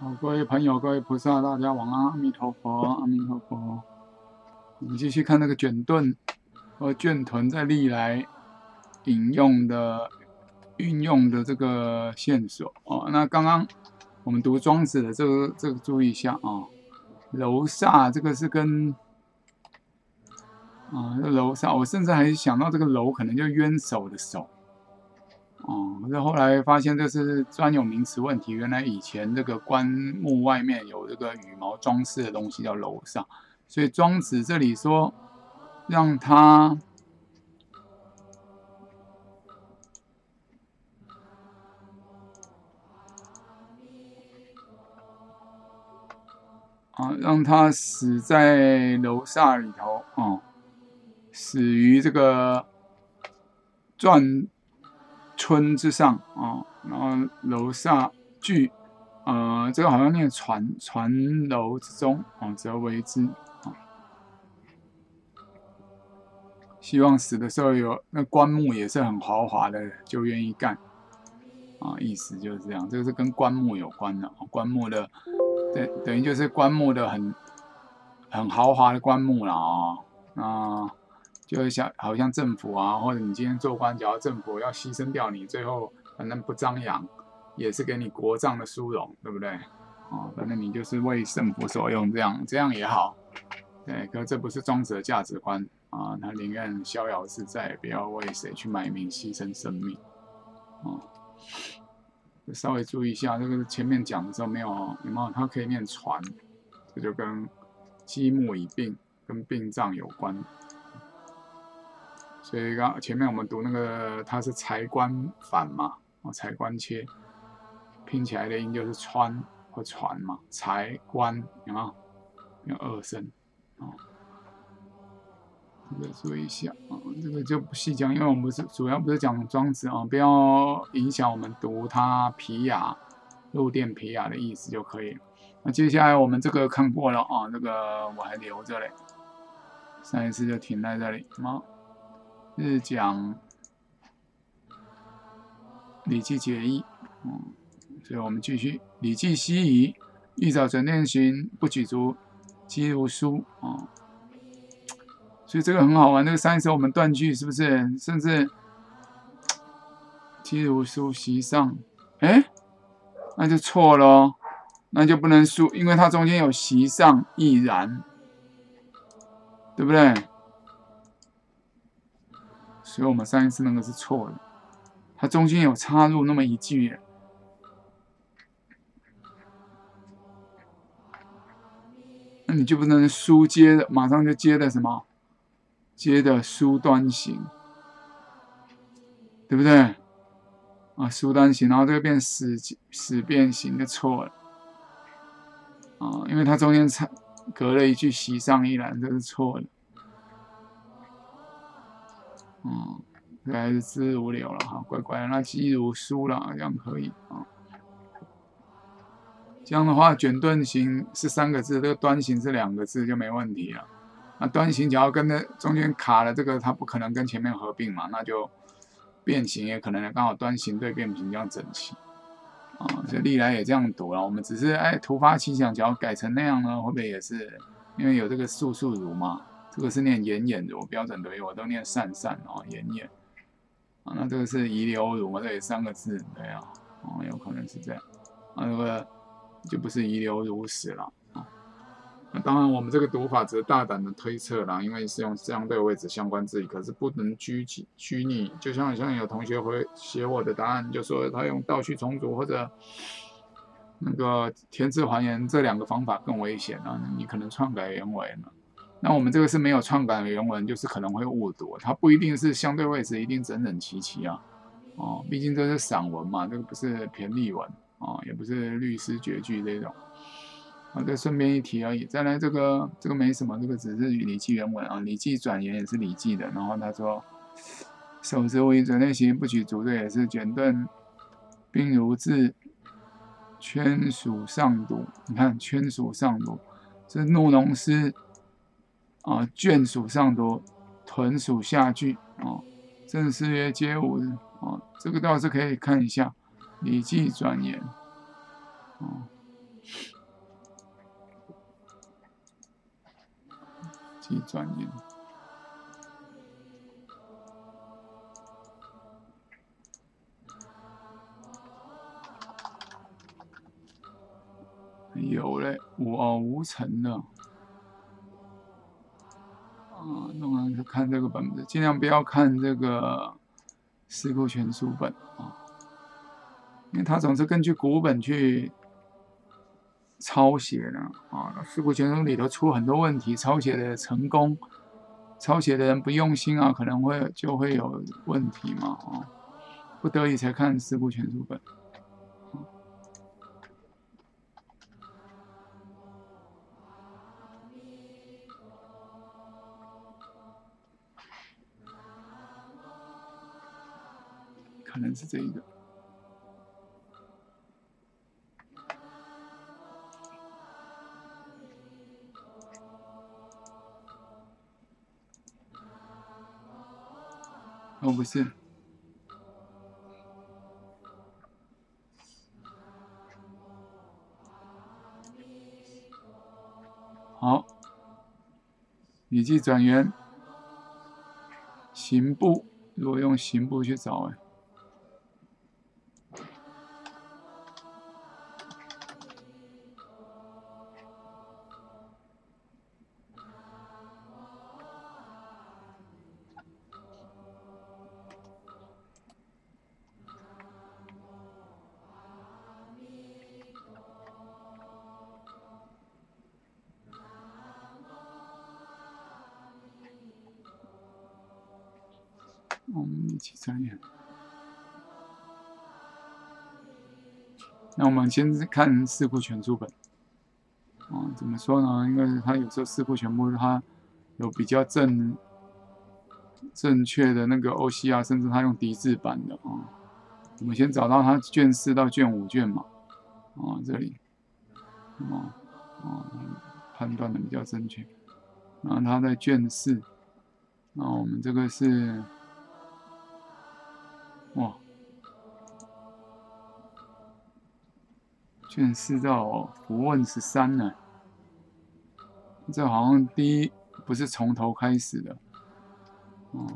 好，各位朋友，各位菩萨，大家晚安，阿弥陀佛，阿弥陀佛。我们继续看那个卷盾和卷臀在历来引用的、运用的这个线索哦。那刚刚我们读庄子的这个，这个注意一下啊。楼煞这个是跟啊，楼煞，我甚至还想到这个楼可能就冤手的手。哦，可是后来发现这是专有名词问题。原来以前这个棺木外面有这个羽毛装饰的东西叫楼上，所以庄子这里说让他啊，让他死在楼下里头啊，死于这个转。村之上啊，然后楼下聚，呃，这个好像念船船楼之中啊，则为之啊。希望死的时候有那棺木也是很豪华的，就愿意干啊，意思就是这样。这个是跟棺木有关的，棺木的等等于就是棺木的很很豪华的棺木了啊啊。就是像好像政府啊，或者你今天做官，只要政府要牺牲掉你，最后反正不张扬，也是给你国葬的殊荣，对不对？啊，反正你就是为政府所用，这样这样也好。对，可这不是庄子的价值观啊，他宁愿逍遥自在，不要为谁去卖命、牺牲生命。哦，稍微注意一下，这个前面讲的时候没有有没有？它可以念传，这就跟积木已病，跟殡葬有关。所以刚前面我们读那个，它是财官反嘛，哦，财官切拼起来的音就是川和船嘛，财官有没有？有二声啊，这个注意一下啊，这个就不细讲，因为我们不是主要不是讲庄子啊，不要影响我们读它皮雅入殿皮雅的意思就可以了。那接下来我们这个看过了啊，这个我还留着嘞，上一次就停在这里吗？是讲《礼记解义》，嗯，所以我们继续《礼记西夷》，欲早准练行，不举足，积如书啊。所以这个很好玩。那个上一次我们断句是不是？甚至积如书，席上，哎，那就错了，那就不能书，因为它中间有席上亦然，对不对？所以我们上一次那个是错的，它中间有插入那么一句，那你就不能书接的，马上就接的什么？接的书端行，对不对？啊，书端行，然后这个变死死变形就错了，啊，因为它中间插隔了一句席上一览，这是错的。嗯，还是字无聊了哈，乖乖，那记如书了，这样可以啊。这样的话，卷盾形是三个字，这个端形是两个字就没问题了。那端形只要跟那中间卡了这个，它不可能跟前面合并嘛，那就变形也可能刚好端形对变形这样整齐啊。这历来也这样读了，我们只是哎突发奇想，只要改成那样呢，会不会也是因为有这个素素如嘛？这个是念言言如标准对，我都念善善哦，言言啊，那这个是遗留如？这里三个字对啊，哦，有可能是这样，啊，这个就不是遗留如死了啊。那当然，我们这个读法只是大胆的推测啦，因为是用相对位置相关字，可是不能拘谨拘泥。就像像有同学会写我的答案，就说他用倒叙重组或者那个填字还原这两个方法更危险啊，你可能篡改原文了。那我们这个是没有篡改的原文，就是可能会误读，它不一定是相对位置一定整整齐齐啊，哦，毕竟这是散文嘛，这个不是骈俪文啊，也不是律诗绝句这种，啊，这顺便一提而已。再来这个这个没什么，这个只是《礼记》原文啊，《礼记》转言也是《礼记》的。然后他说：“手之无以准内行，不取足的也是卷盾，兵如至，圈属上毒。你看圈属上毒，这怒农师。”啊卷属上多屯属下句啊正四月皆无日啊这个倒是可以看一下礼记转眼啊记转眼有嘞我无成的啊，弄完就看这个本子，尽量不要看这个四库全书本啊，因为他总是根据古本去抄写的啊。四库全书里头出很多问题，抄写的成功，抄写的人不用心啊，可能会就会有问题嘛啊，不得已才看四库全书本。可能是这一个，哦，不是，好，笔记转圆，行部，如果用行部去找，哎。先看四库全书本。啊，怎么说呢？因为它有时候四库全部它有比较正正确的那个 OCR，甚至它用笛字版的啊。我们先找到它卷四到卷五卷嘛。啊，这里。啊啊，判断的比较正确。然后它在卷四。那我们这个是。哇，卷四到符问十三呢，这好像第一不是从头开始的，哦，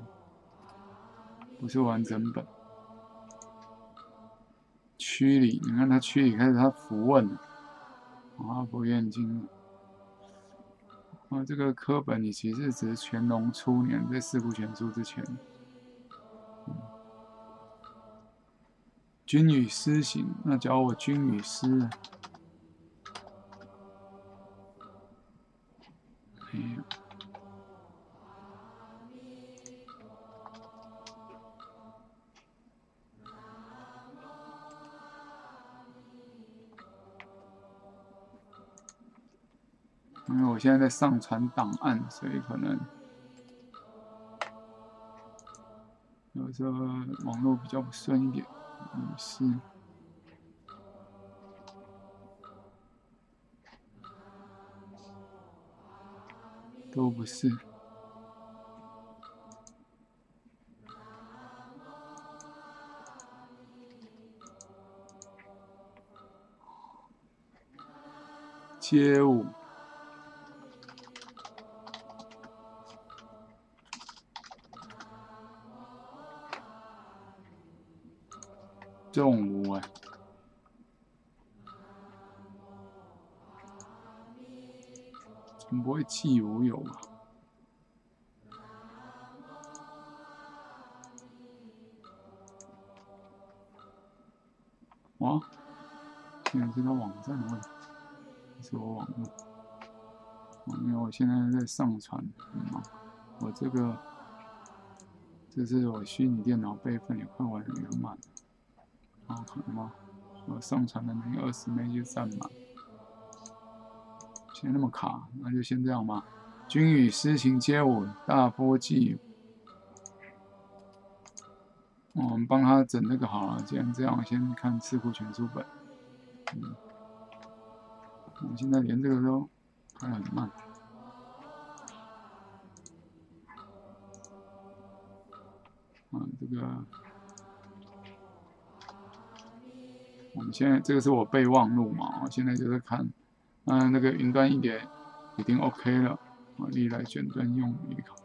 不是完整本。区里，你看他区里开始他符问，啊，不愿经，啊，这个科本你其实只是乾隆初年在四库全书之前。君与诗行，那教我君与诗。没有。因为我现在在上传档案，所以可能有时候网络比较不顺一点。女士，都不是。街舞。中午哎，不会气无有吧？哇，现在是个网站问题，是我网络。因为我现在在上传，嗯，我这个这是我虚拟电脑备份也快完圆满了。可能吗？我上传的那个二十 M 就占满，现在那么卡，那就先这样吧。君与诗情接吻，大波记。我们帮他整那个好了。既然这样，先看四库全书本。嗯，我现在连这个都开很慢。现在这个是我备忘录嘛，我现在就是看，嗯，那个云端一点已经 OK 了，啊，历来卷端用于考。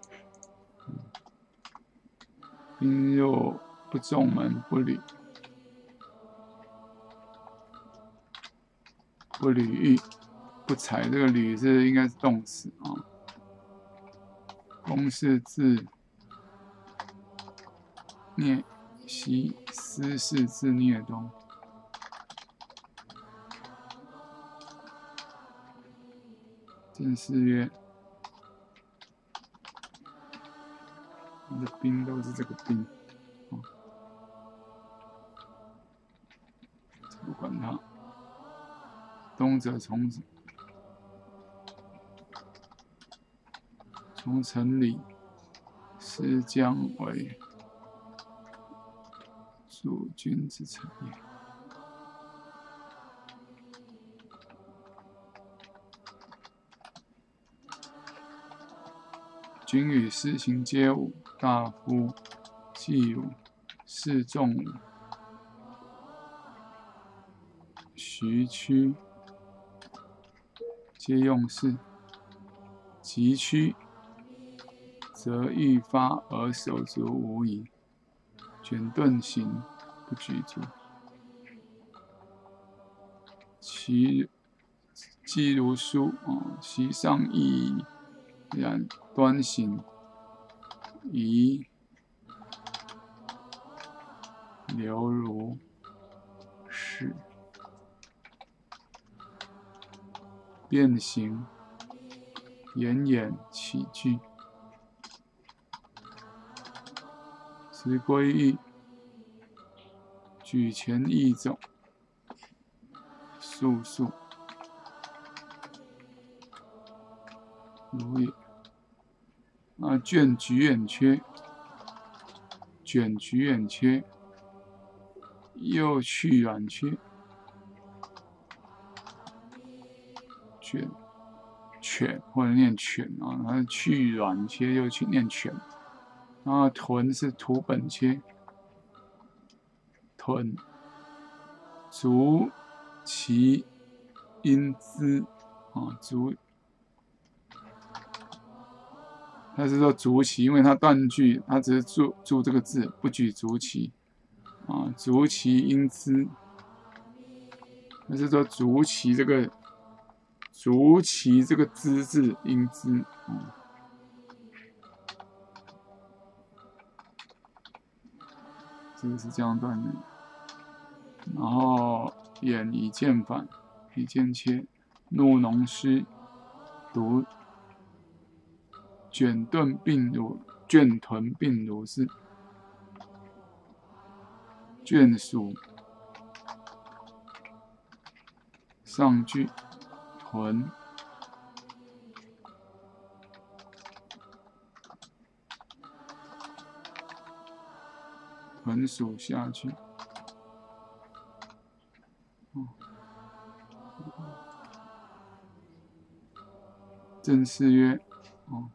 兵若不中门不履，不履玉，不踩这个履是应该是动词啊。公是自聂西，私是自聂东。正四曰：“你的兵都是这个兵，不管他。东则从从城里师将为主君之臣也。”君与士行皆武，大夫祭武，士众武。徐屈皆用事，急趋则欲发而手足无疑，卷盾行不举足。其既如书啊，其上亦然。端行宜流如是，变形。言言起句，持归意，举前一种，速速如也。啊，卷举眼缺，卷举眼缺，又去软缺，卷犬或者念犬啊，它去软缺又去念犬，然后臀是土本缺，臀足其阴姿啊，足。他是说足旗，因为他断句，他只是注注这个字，不举足旗啊。足旗因兹，他是说足旗这个足旗这个兹字因兹啊。这个是这样断的。然后眼以见反，以见切，怒农师独。卷盾并如卷臀并如是，卷属上句臀，臀属下句。正式曰：哦。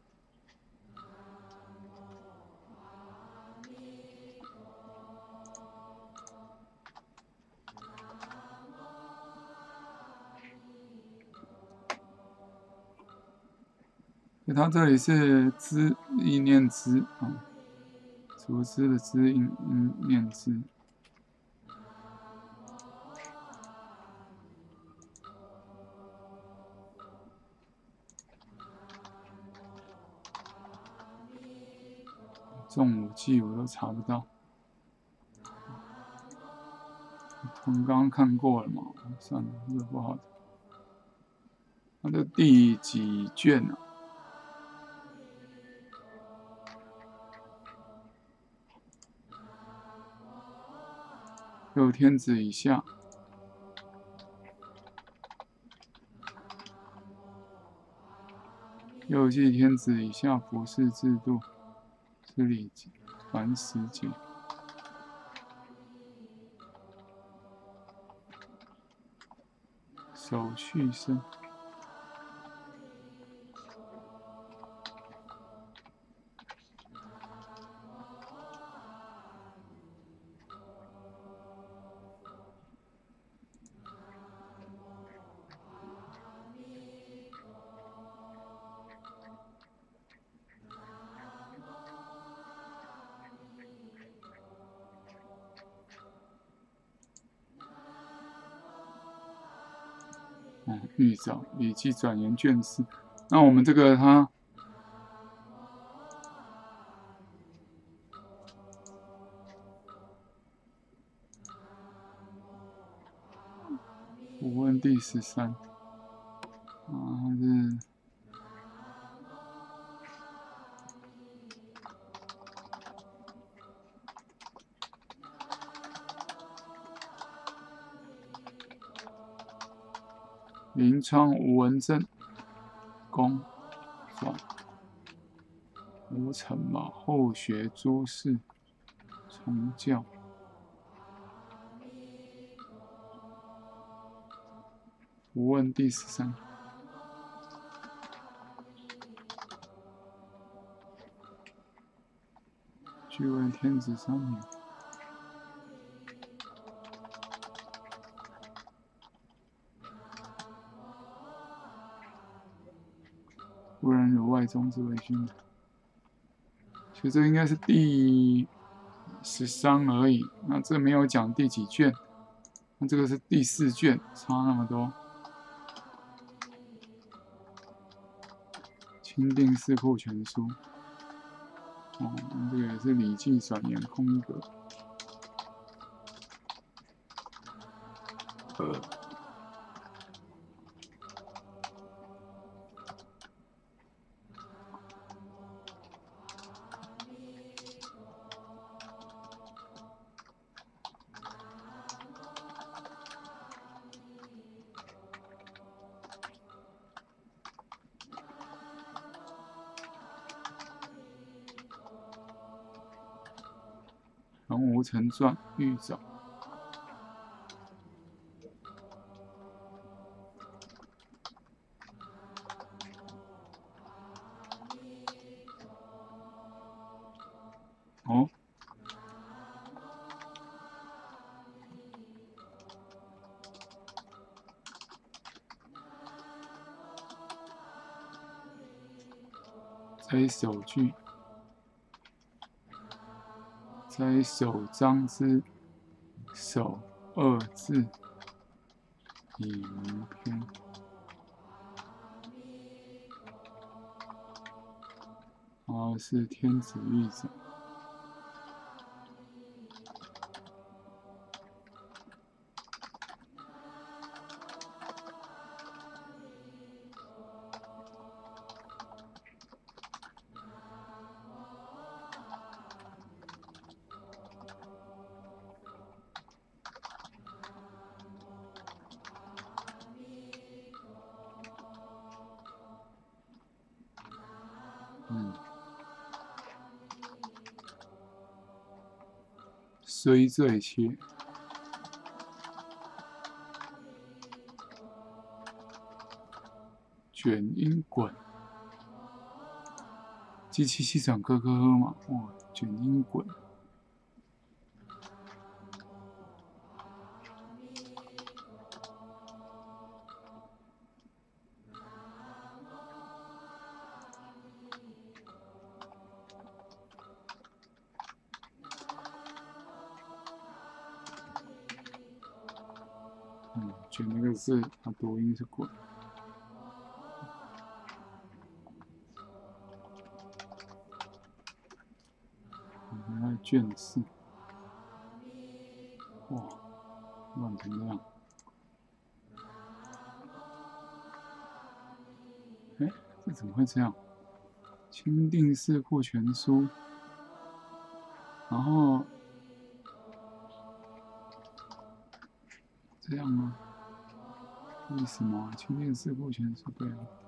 它这里是“知”意念“知”啊，竹枝的“知”音音念“知”，重武器我都查不到。我们刚刚看过了嘛，算了，这不好。它的第几卷呢？右天子以下，右继天子以下服饰制度之礼，凡十节，手续生。嗯，预早《礼记转言》卷四。那我们这个它。五问第十三，临窗吴文正公传，吴承茂后学诸事，从教。无问第十三，据为天子三年。然有外宗之为君。其实这应该是第十三而已，那这没有讲第几卷，那这个是第四卷，差那么多。钦定四库全书，哦，那这个也是《礼记》转言空格。陈传预兆。哦，这首句。在首章之首二字，以明篇。二是天子御者。追这些，卷音滚，机器系统咯咯咯嘛，哇，卷音滚。是，它读音是滚。我们来卷四，哇，乱成这样。哎，这怎么会这样？钦定四库全书，然后这样吗？为什么前面是故全是对的？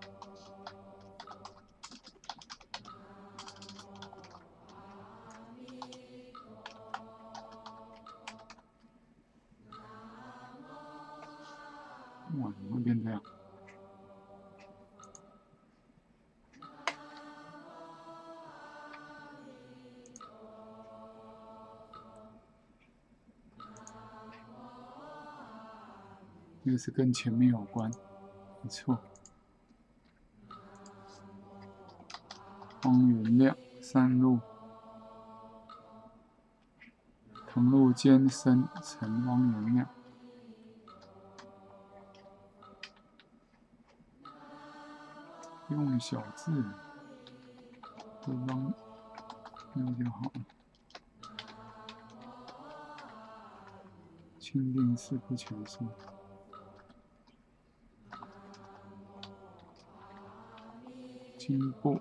这是跟前面有关，没错。方元亮三路，藤路间生成汪元亮。用小字，都帮那就好了。钦定四不强势，经过。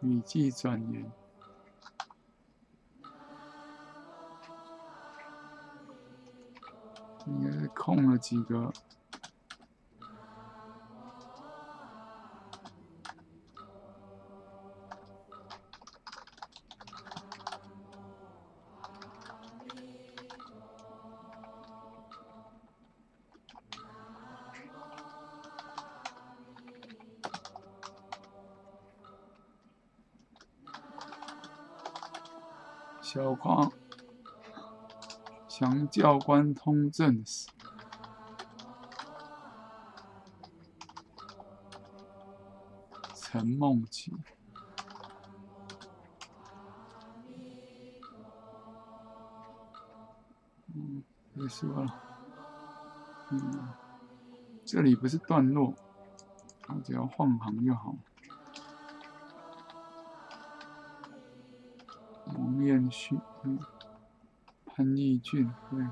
笔记转言，应该是空了几个。教官通政史，陈梦琪，嗯，别说了，嗯，这里不是段落，啊，只要换行就好。王彦旭，嗯，潘义俊，对。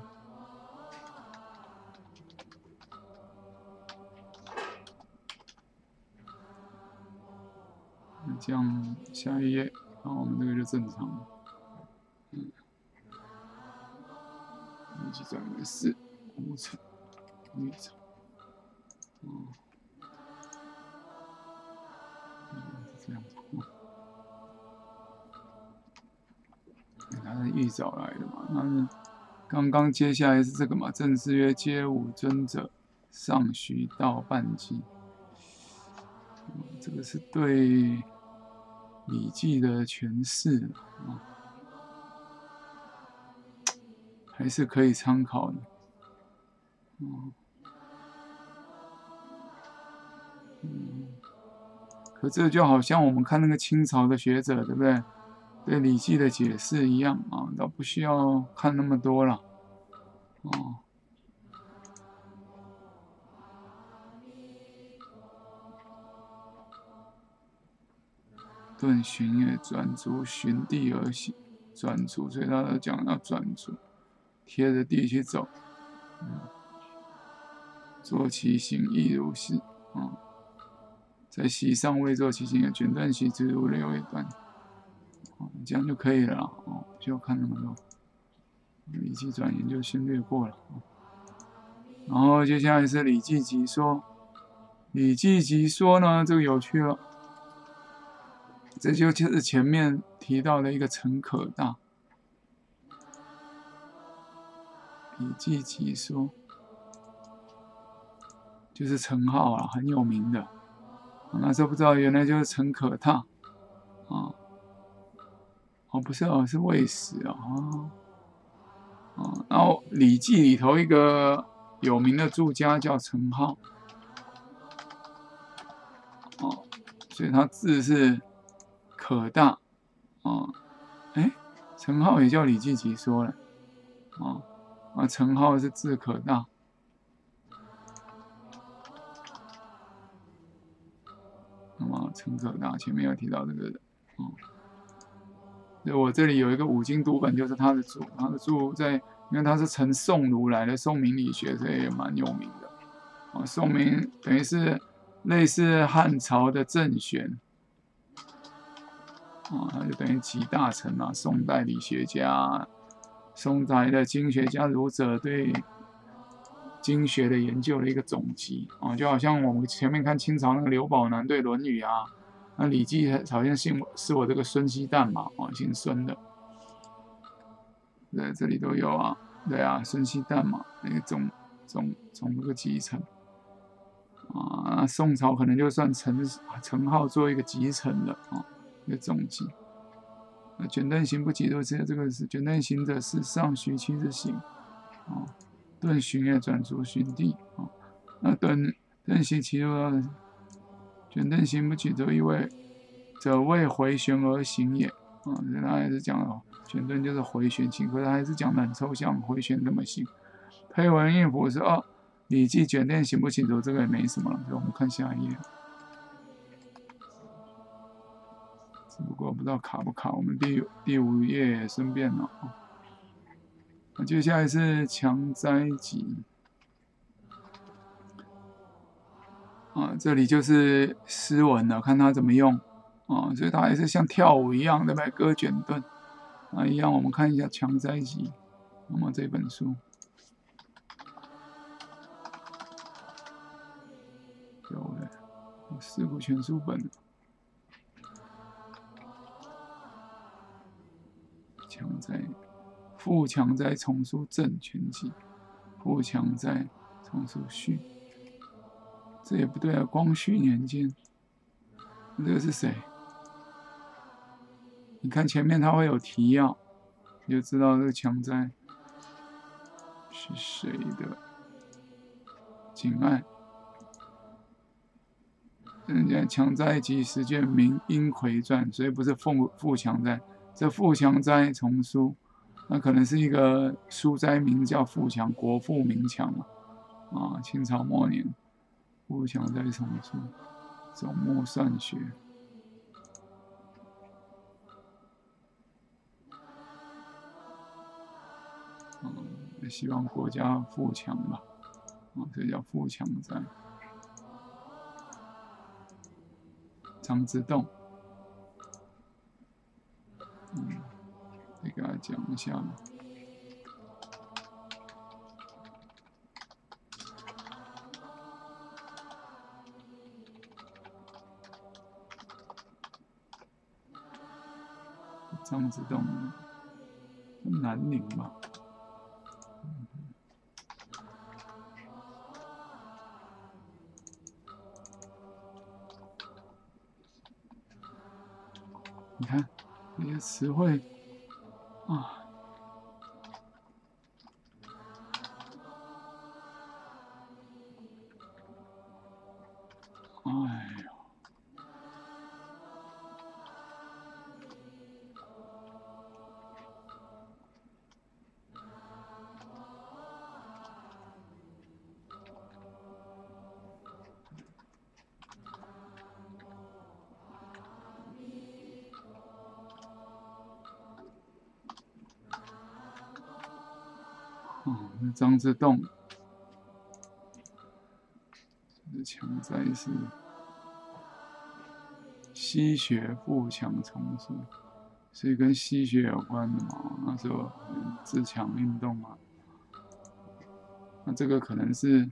那这样下一页，然后我们这个就正常了。嗯，一起转个四五层，一层，嗯，是这样子。预找来的嘛？那刚刚接下来是这个嘛？正是曰：皆吾尊者，上须道半记。这个是对《礼记》的诠释啊，还是可以参考的。嗯，可这就好像我们看那个清朝的学者，对不对？对《礼记》的解释一样啊，倒不需要看那么多了，哦。顿寻也转足寻地而行，转足，所以他讲要转足，贴着地去走，嗯，坐其行亦如是，啊，在席上未坐其行也，卷断其之如流也断。这样就可以了哦，不要看那么多。礼记转言就先略过了。然后接下来是礼记吉说，礼记吉说呢，这个有趣了。这就就是前面提到的一个陈可大。礼记吉说，就是陈浩啊，很有名的。那时候不知道，原来就是陈可大啊。哦，不是哦，是魏史哦，哦，然后《礼记》里头一个有名的作家叫陈浩，哦，所以他字是可大，哦，哎，陈浩也叫《礼记集说》了，哦，啊，陈浩是字可大，那么陈可大前面有提到这个人，哦。就我这里有一个五经读本，就是他的著，他的著在，因为他是陈宋儒来的宋明理学，这也蛮有名的。啊，宋明等于是类似汉朝的郑玄，啊，他就等于集大成啊，宋代理学家、宋代的经学家儒者对经学的研究的一个总集啊，就好像我们前面看清朝那个刘宝南对《论语》啊。那《礼记》好像姓我是我这个孙熙旦嘛，哦，姓孙的，对，这里都有啊，对啊，孙熙旦嘛，那个总总总那个集成啊，宋朝可能就算陈陈浩做一个集成的啊，一个总集。那卷顿行不及都知这个是卷顿行者是上徐其之行啊，顿寻也转足寻地啊，那顿顿行其中。卷凳行不起，则意味则为回旋而行也。啊，他还是讲了，卷凳就是回旋行，可是还是讲的很抽象，回旋怎么行？配文印符是二，礼记卷垫行不清楚，这个也没什么了。所以我们看下一页。只不过不知道卡不卡，我们第第五页顺便了啊。那接下来是强灾集啊，这里就是诗文了，看他怎么用啊，所以它也是像跳舞一样，对不对？歌卷顿啊一样，我们看一下强灾集，那么这本书有的四库全书本。强在富强在重塑正全集，富强在重塑序，这也不对啊！光绪年间，这个是谁？你看前面它会有提要，你就知道这个强在是谁的。景爱，人家强在集十卷名英魁传，所以不是富富强在。这富强斋丛书，那可能是一个书斋名叫富强，国富民强嘛。啊，清朝末年，富强斋丛书，总目算学。嗯，希望国家富强吧。啊，这叫富强在。张之洞。嗯，你给他讲一下吧张之洞，南宁吧。你看。那些词汇张之洞，这强在是吸血富强重塑，所以跟吸血有关的嘛。那时候自强运动嘛，那这个可能是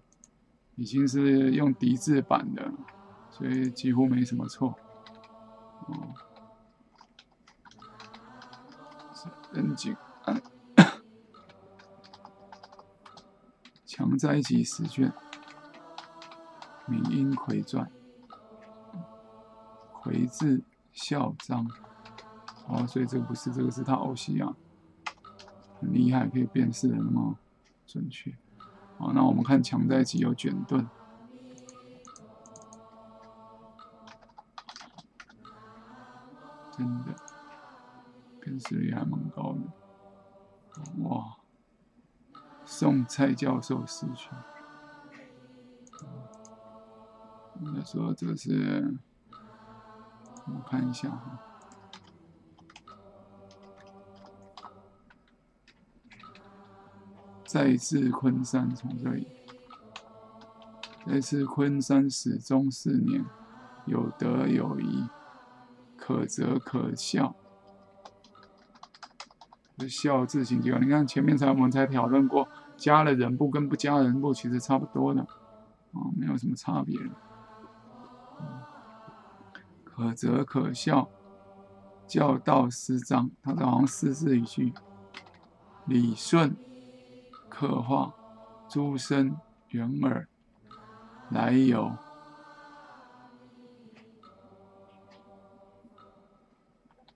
已经是用敌字版的，所以几乎没什么错。哦，是恩景。强灾集十卷，名英魁传，魁字孝章，哦，所以这个不是，这个是他欧西亚，很厉害，可以辨识的那么准确。好，那我们看强灾集有卷盾，真的辨识率还蛮高的，哇！送蔡教授死去，那说这是，我看一下哈，再至昆山从这里，再至昆山始终四年，有德有仪，可则可笑。笑字形就你看前面才我们才讨论过。加了人部跟不加人部其实差不多的，啊，没有什么差别。可则可笑，教道师章，它好像四字一句。理顺，刻画，诸生圆耳，来由，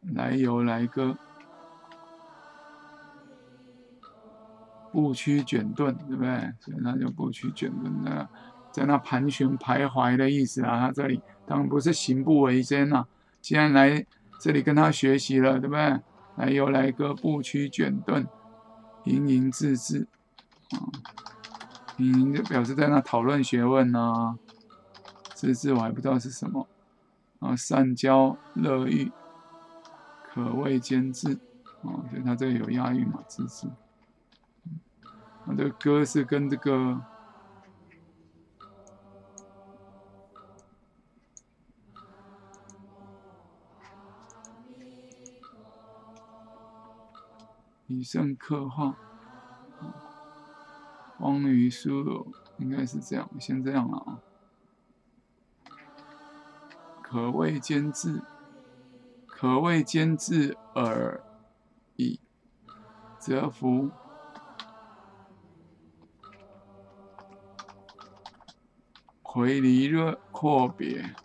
来由来歌。步曲卷顿，对不对？所以它就步曲卷顿的，在那盘旋徘徊的意思啊。他这里当然不是行不为艰啊。既然来这里跟他学习了，对不对？来又来个步曲卷顿，吟吟自自啊。你就表示在那讨论学问呢。知字我还不知道是什么。啊，善交乐欲，可谓兼治。啊，所以它这里有押韵嘛？知字。啊，这个歌是跟这个。以上刻画，荒于书应该是这样，先这样了啊。可谓兼治，可谓兼治而已，则夫回离热阔别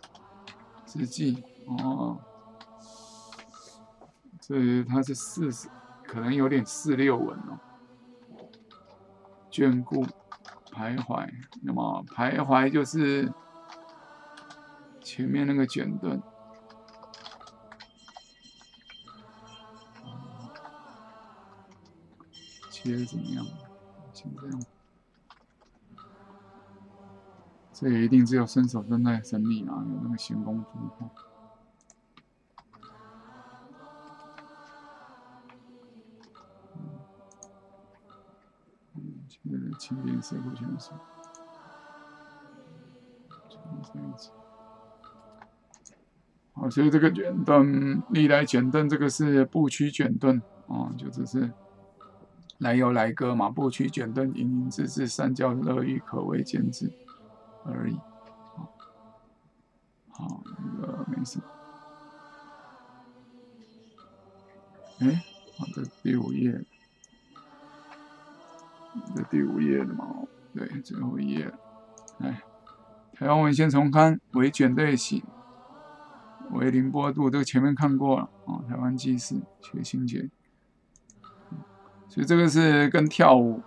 之际哦，这它是四十。可能有点四六文哦，眷顾徘徊，那么徘徊就是前面那个卷顿，切怎么样？先这样，这也一定只有伸手正在整理啊，有那个闲工夫。轻点色过全色，好，所以这个卷盾历来卷盾，这个是步曲卷盾啊，就只是来由来歌嘛，步曲卷盾，隐隐之至，三教乐欲，可谓兼之而已。好，好那个没事。哎，好的，第五页。这第五页的嘛？对，最后一页。哎，台湾文献重刊为卷对型，为凌波度，这个前面看过了啊。台湾记事学心节，所以这个是跟跳舞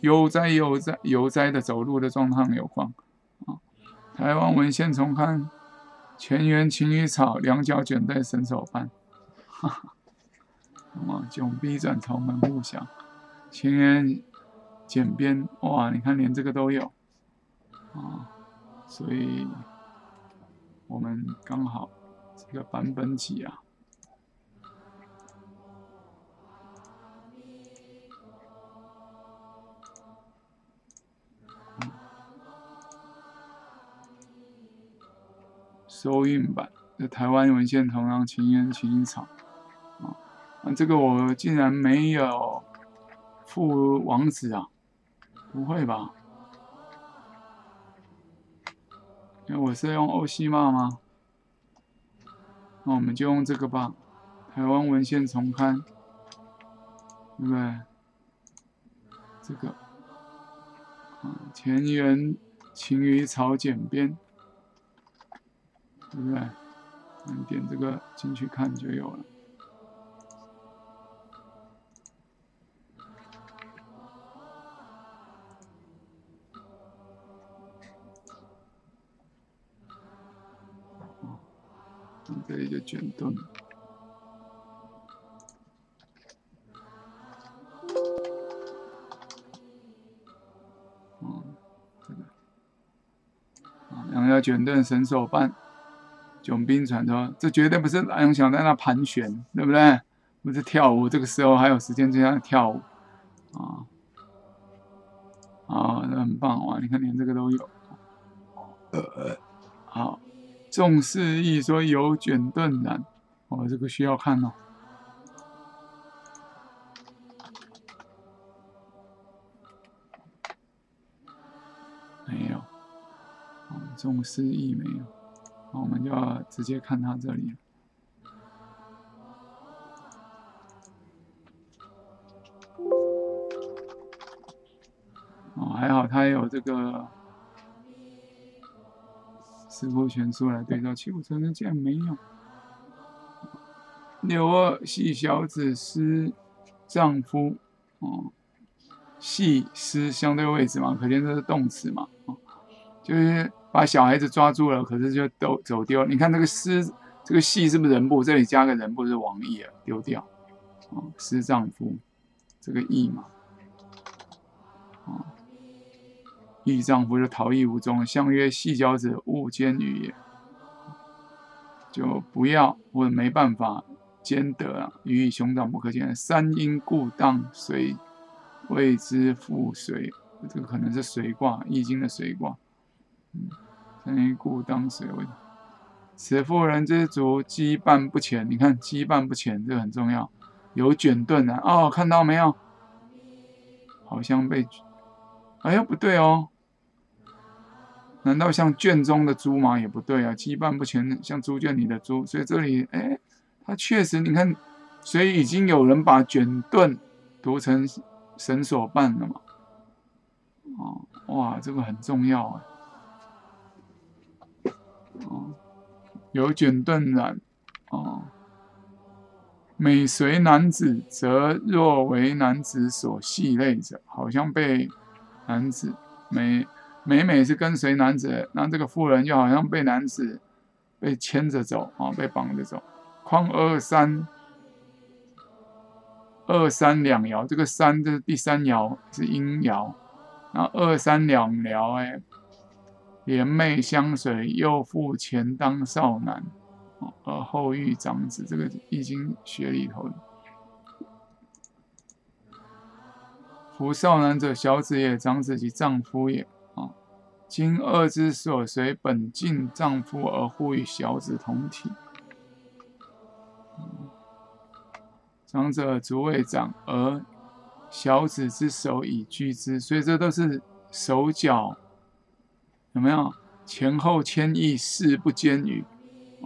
悠哉悠哉悠哉的走路的状态有关。台湾文献重刊全员情侣草，两脚卷带神手办，哈 哈。哇，囧逼转头门户响，全员剪边哇，你看连这个都有啊，所以我们刚好这个版本几啊？收印版的台湾文献同样情缘情草啊，那这个我竟然没有附网址啊！不会吧？因为我是用欧西玛吗？那我们就用这个吧。台湾文献重刊，对不对？这个，啊，田园晴雨草简编，对不对？你点这个进去看就有了。这里就卷盾，嗯，这个啊，两条卷盾神手办，囧兵传说，这绝对不是蓝永祥在那盘旋，对不对？不是跳舞，这个时候还有时间这样跳舞，啊，啊，那很棒哇！你看连这个都有，呃，好。重视意说有卷盾染，哦，这个需要看哦。没有，哦，重视意没有，那我们就直接看它这里。哦，还好它有这个。四库全书来对照，七五成人竟然没有。六二系小子师丈夫，哦，系师相对位置嘛，可见这是动词嘛，哦，就是把小孩子抓住了，可是就都走丢了。你看这个失，这个戏是不是人部？这里加个人部是王义啊，丢掉，哦，失丈夫，这个义嘛，哦，义丈夫就逃逸无踪。相曰：细脚者，勿奸与也。就不要或者没办法兼得啊，鱼与熊掌不可兼。三阴故当随，谓之复随。这个可能是随卦，易经的随卦。嗯，三阴故当随谓。此妇人之足羁绊不前，你看羁绊不前，这个很重要。有卷盾啊，哦，看到没有？好像被，哎呀，不对哦。难道像卷中的猪吗？也不对啊，羁绊不前，像猪圈里的猪。所以这里，哎，它确实，你看，所以已经有人把卷盾读成绳索绊了嘛。哦，哇，这个很重要啊。哦。有卷顿染，哦，美随男子，则若为男子所系累者，好像被男子美美美是跟随男子，那这个妇人就好像被男子被牵着走啊，被绑着走。况二三二三两爻，这个三这是第三爻是阴爻，那二三两爻哎。连袂相随，又复前当少男，而后遇长子。这个易经学里头，夫少男者，小子也；长子即丈夫也。啊，今二之所随，本尽丈夫而互与小子同体。长者足未长，而小子之手以居之，所以这都是手脚。有没有前后牵引事不兼与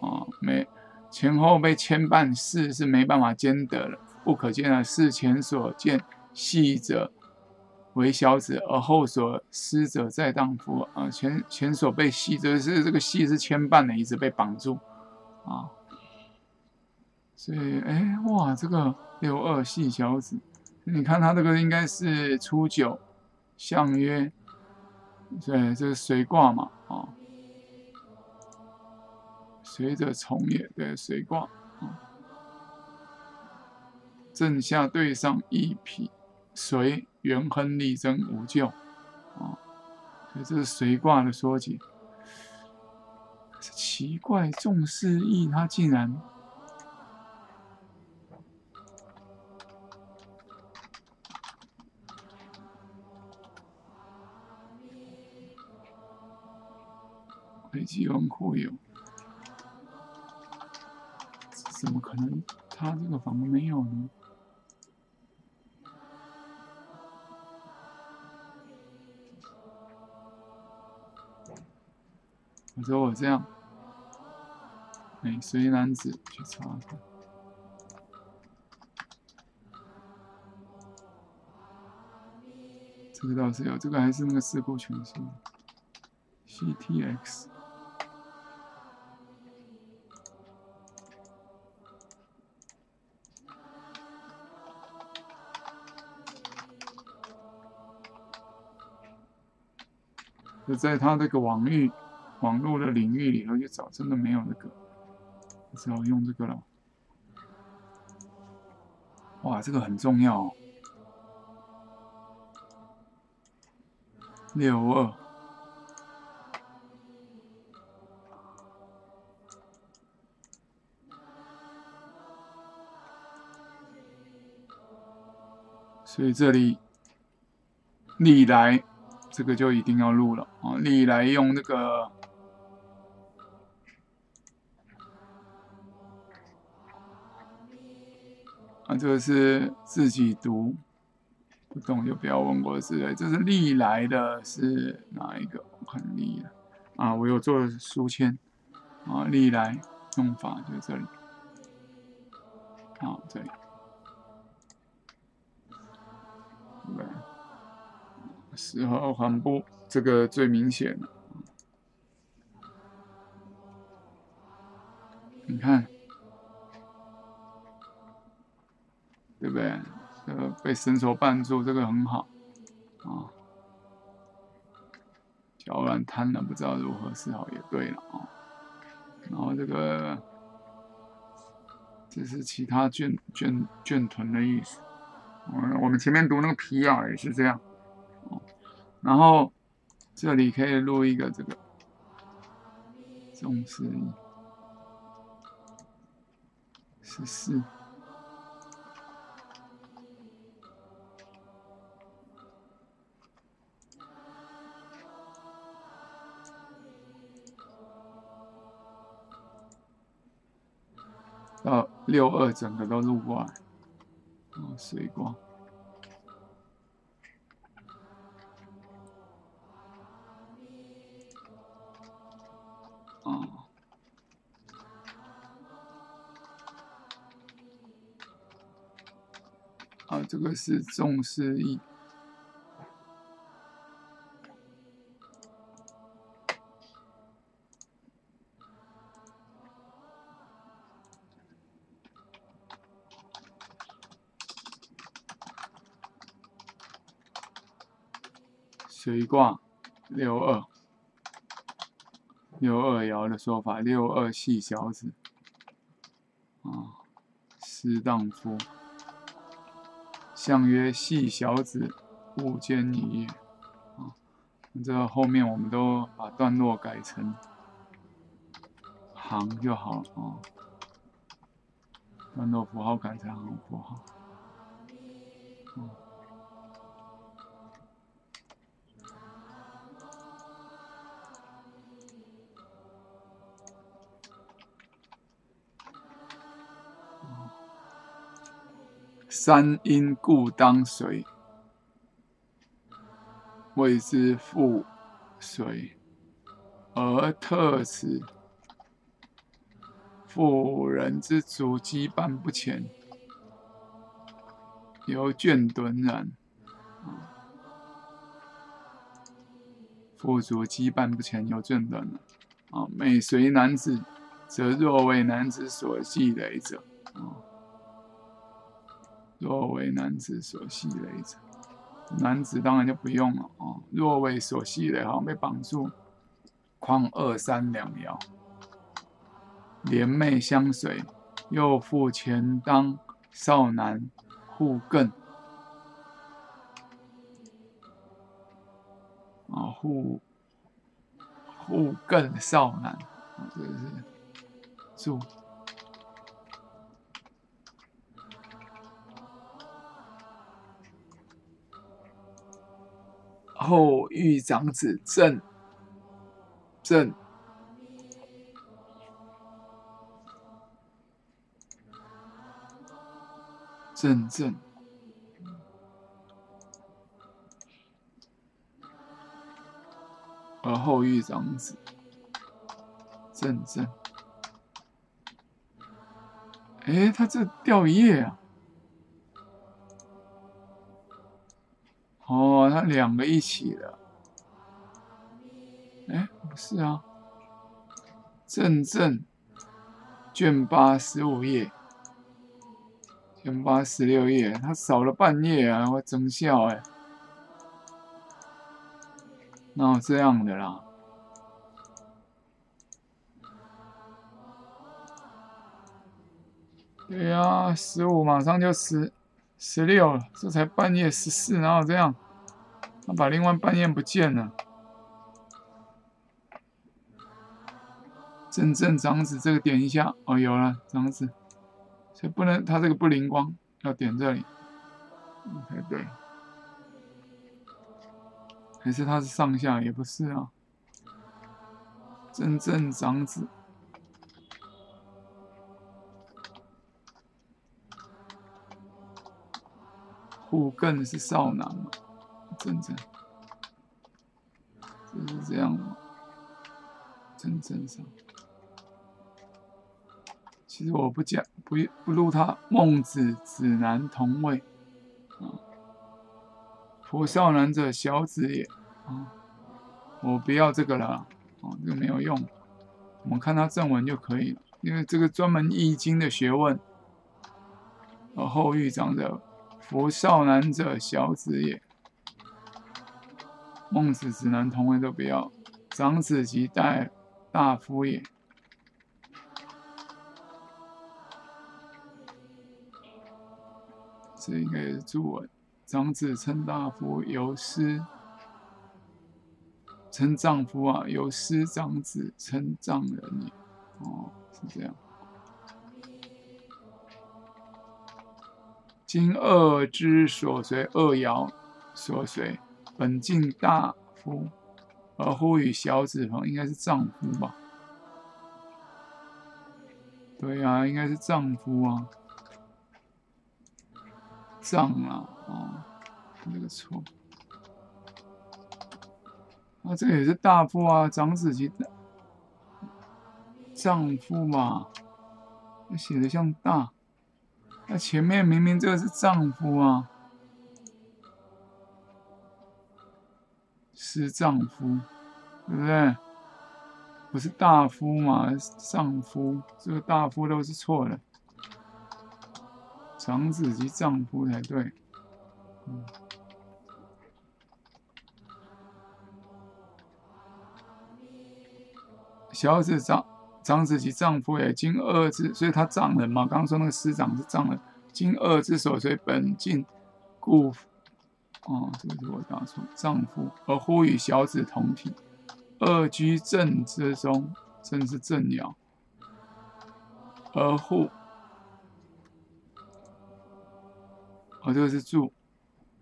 啊？没前后被牵绊事是没办法兼得了，不可见的事前所见系者为小子，而后所失者在当夫啊。前前所被系者是这个系是牵绊的，一直被绑住啊。所以哎哇，这个六二系小子，你看他这个应该是初九，相曰。对，这是随卦嘛，啊，随着从也，对，随卦，啊，正下对上一匹，随元亨利贞无咎，啊，所以这是随卦的说解。奇怪，重视义，他竟然。北极文库有，怎么可能？他这个房没有呢？我说我这样，美随男子去查看，这个倒是有，这个还是那个四库全书，CTX。就在他这个网域、网络的领域里头去找，真的没有那个，只好用这个了。哇，这个很重要。六二，所以这里历来。这个就一定要录了啊！历来用那个啊，这个是自己读，不懂就不要问我之类。这是历来的是哪一个？我看历来啊，我有做书签啊，历来用法就这里啊，这里十号环部这个最明显了，你看，对不对？这个，被绳索绊住，这个很好啊。脚软瘫了，不知道如何是好，也对了啊。然后这个，这是其他卷卷卷臀的意思。我我们前面读那个皮尔也是这样。然后这里可以录一个这个重视一十四。到六二整个都录过来，哦，水光，这个是重视一。水卦六二，六二爻的说法，六二系小子，啊，师荡夫，相曰系小子，勿坚矣。啊，这后面我们都把段落改成行就好了啊，段落符号改成行符号，嗯。三阴故当水，谓之复水，而特此。妇人之足羁绊不前，由倦敦然。妇足羁绊不前，由倦敦然。啊，美随男子，则若为男子所系累者。若为男子所系累者，男子当然就不用了啊。若为所系累，好像被绑住。况二三两爻，连袂相随，又复前当少男互更啊，互互更少男啊，这是注。后遇长子正正。正正，而后遇长子正正，哎，他这掉一页啊。哦，他两个一起的，哎，不是啊，正正卷八十五页，卷八十六页，他少了半页啊，我真笑哎，那有这样的啦？对呀，十五马上就十。十六了，这才半夜十四，然后这样，他把另外半夜不见了。正正长子，这个点一下，哦，有了长子，所以不能，他这个不灵光，要点这里，才对。还是他是上下，也不是啊。正正长子。虎更是少男嘛？真正就是这样吗？真正上，其实我不讲，不不录他孟子子南同位啊。夫少男者，小子也啊。我不要这个了啊，这个没有用。我们看他正文就可以了，因为这个专门易经的学问，而后遇长者。夫少男者，小子也。孟子子男同位都不要。长子即代大夫也。这应该是注文。长子称大夫，由师称丈夫啊，有师长子称丈人也。哦，是这样。今二之所随，二爻所随，本尽大夫，而呼与小子朋，应该是丈夫吧？对呀，应该是丈夫啊，丈啊，哦，这个错。啊，这个也是大夫啊，长子及丈夫嘛，写的像大。那前面明明这个是丈夫啊，是丈夫，对不对？不是大夫嘛？丈夫，这个大夫都是错的，长子及丈夫才对。嗯，小子长。长子及丈夫也，经二之，所以他丈人嘛。刚刚说那个师长是丈人，经二之所随本尽，故哦，这个是我打错。丈夫而呼与小子同体，二居正之中，正是正爻，而呼，哦，这个是助，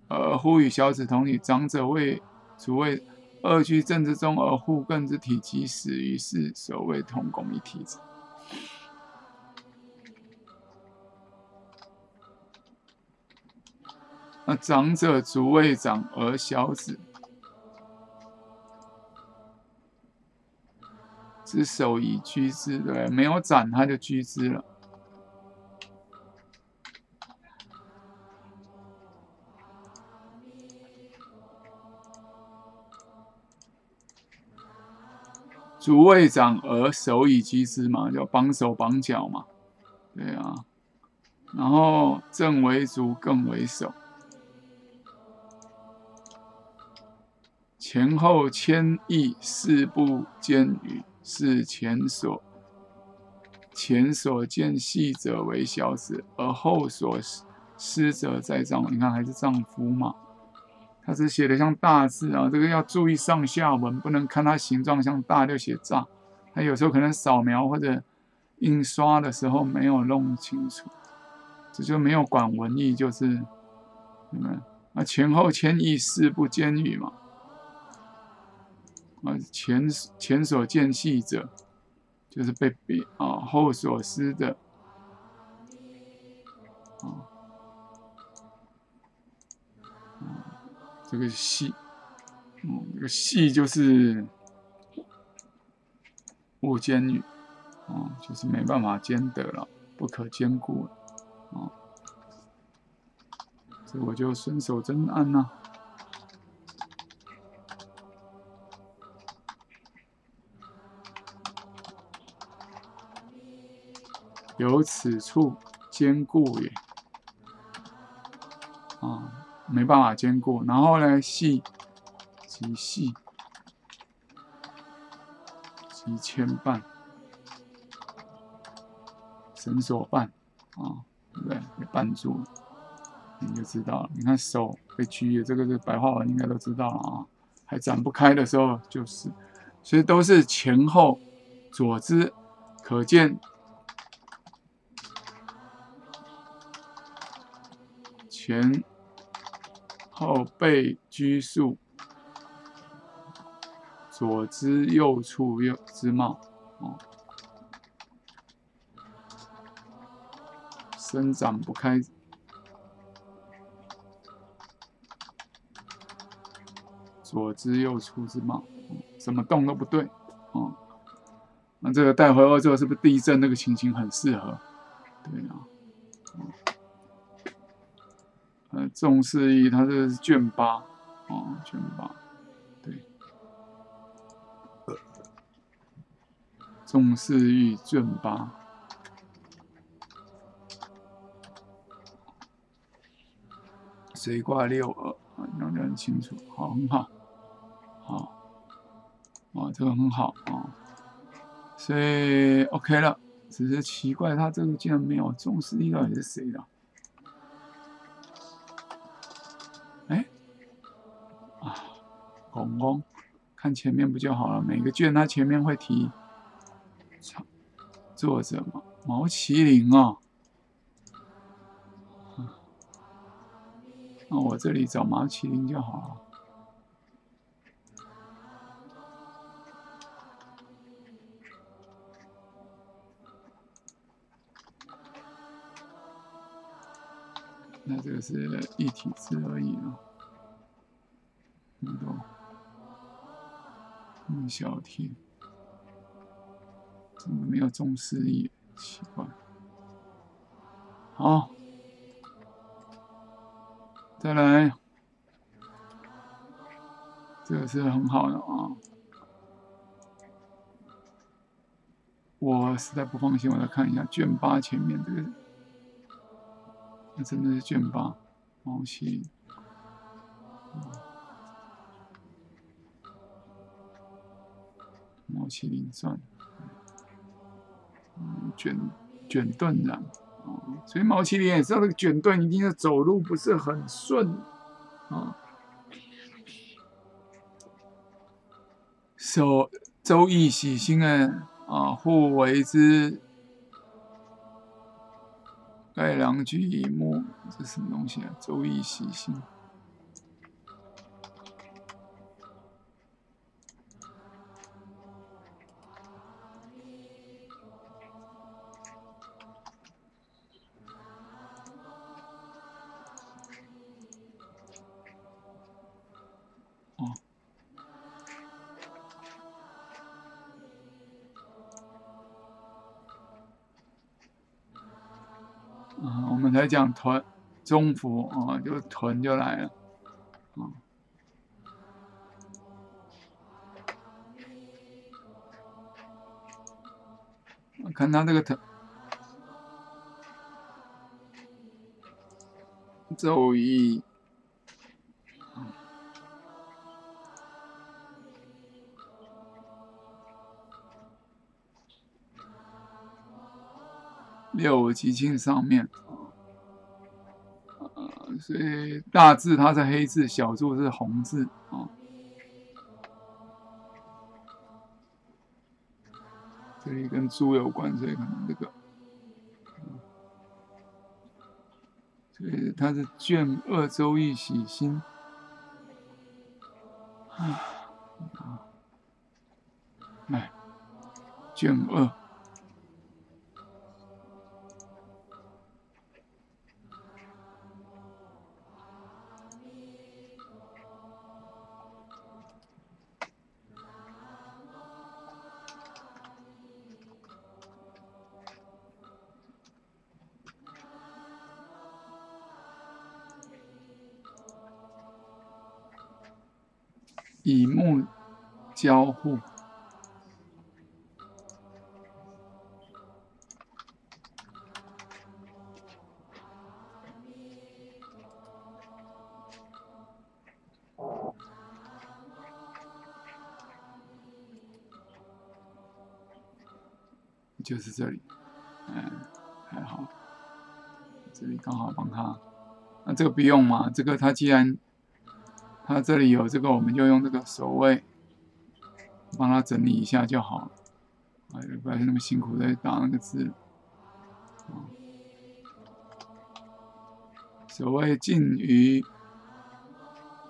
而呼与小子同体，长者为主谓。二居正之中，而互艮之体即死于是，所谓同工一体者。那长者足未长而小子之手以居之，对，没有长他就居之了。足未长而手以居之嘛，叫绑手绑脚嘛，对啊。然后正为足，更为手，前后千亿，四步兼与，是前所前所见细者为小子，而后所失者在丈。你看还是丈夫嘛。他是写的像大字啊，这个要注意上下文，不能看它形状像大就写大。他有时候可能扫描或者印刷的时候没有弄清楚，这就没有管文意，就是，你们那前后千亿四不兼语嘛，啊前前所见细者，就是被逼啊后所思的，啊。这个系，嗯，这个系就是物兼与，啊，就是没办法兼得了，不可兼顾了，啊，这我就顺手真按呐。有此处兼顾也，啊。没办法兼顾，然后呢，系及系及牵绊，绳索绊啊，对不对？被绊住了，你就知道了。你看手被拘，这个是白话文应该都知道了啊。还展不开的时候就是，所以都是前后左肢可见前。后背拘束，左支右处右之帽，哦，伸展不开，左支右处之帽，怎么动都不对，哦，那这个带回欧洲是不是地震那个情形很适合？对啊。呃，重视一，它是卷八，哦，卷八，对，重视一卷八，水挂六二，啊，讲得很清楚，好，很好，好，啊，这个很好啊，所以 OK 了，只是奇怪，他这个竟然没有重视一，到底是谁的？看前面不就好了？每个卷它前面会提作者嘛，毛麒麟哦。那我这里找毛麒麟就好了。那这个是一体字而已啊，很多，小题，怎么没有中诗意？奇怪。好，再来，这个是很好的啊。我实在不放心，我再看一下卷八前面这个。那真的是卷八，毛奇，毛麒麟算，嗯，卷卷盾的，哦，所以毛麒麟也知道这个卷盾一定是走路不是很顺，啊，手周易喜星啊，啊，互为之。盖良居以木，这什么东西啊？周易喜星。讲臀中伏啊，就臀就来了啊。看他这个腿，周易。六七庆上面。所以大字它是黑字，小字是红字啊。这里跟猪有关，所以可能这个，所以它是卷二周易喜星啊，来卷二。个不用嘛？这个他既然。它这里有这个，我们就用这个守卫帮他整理一下就好了。哎，不要那么辛苦在打那个字。守卫近于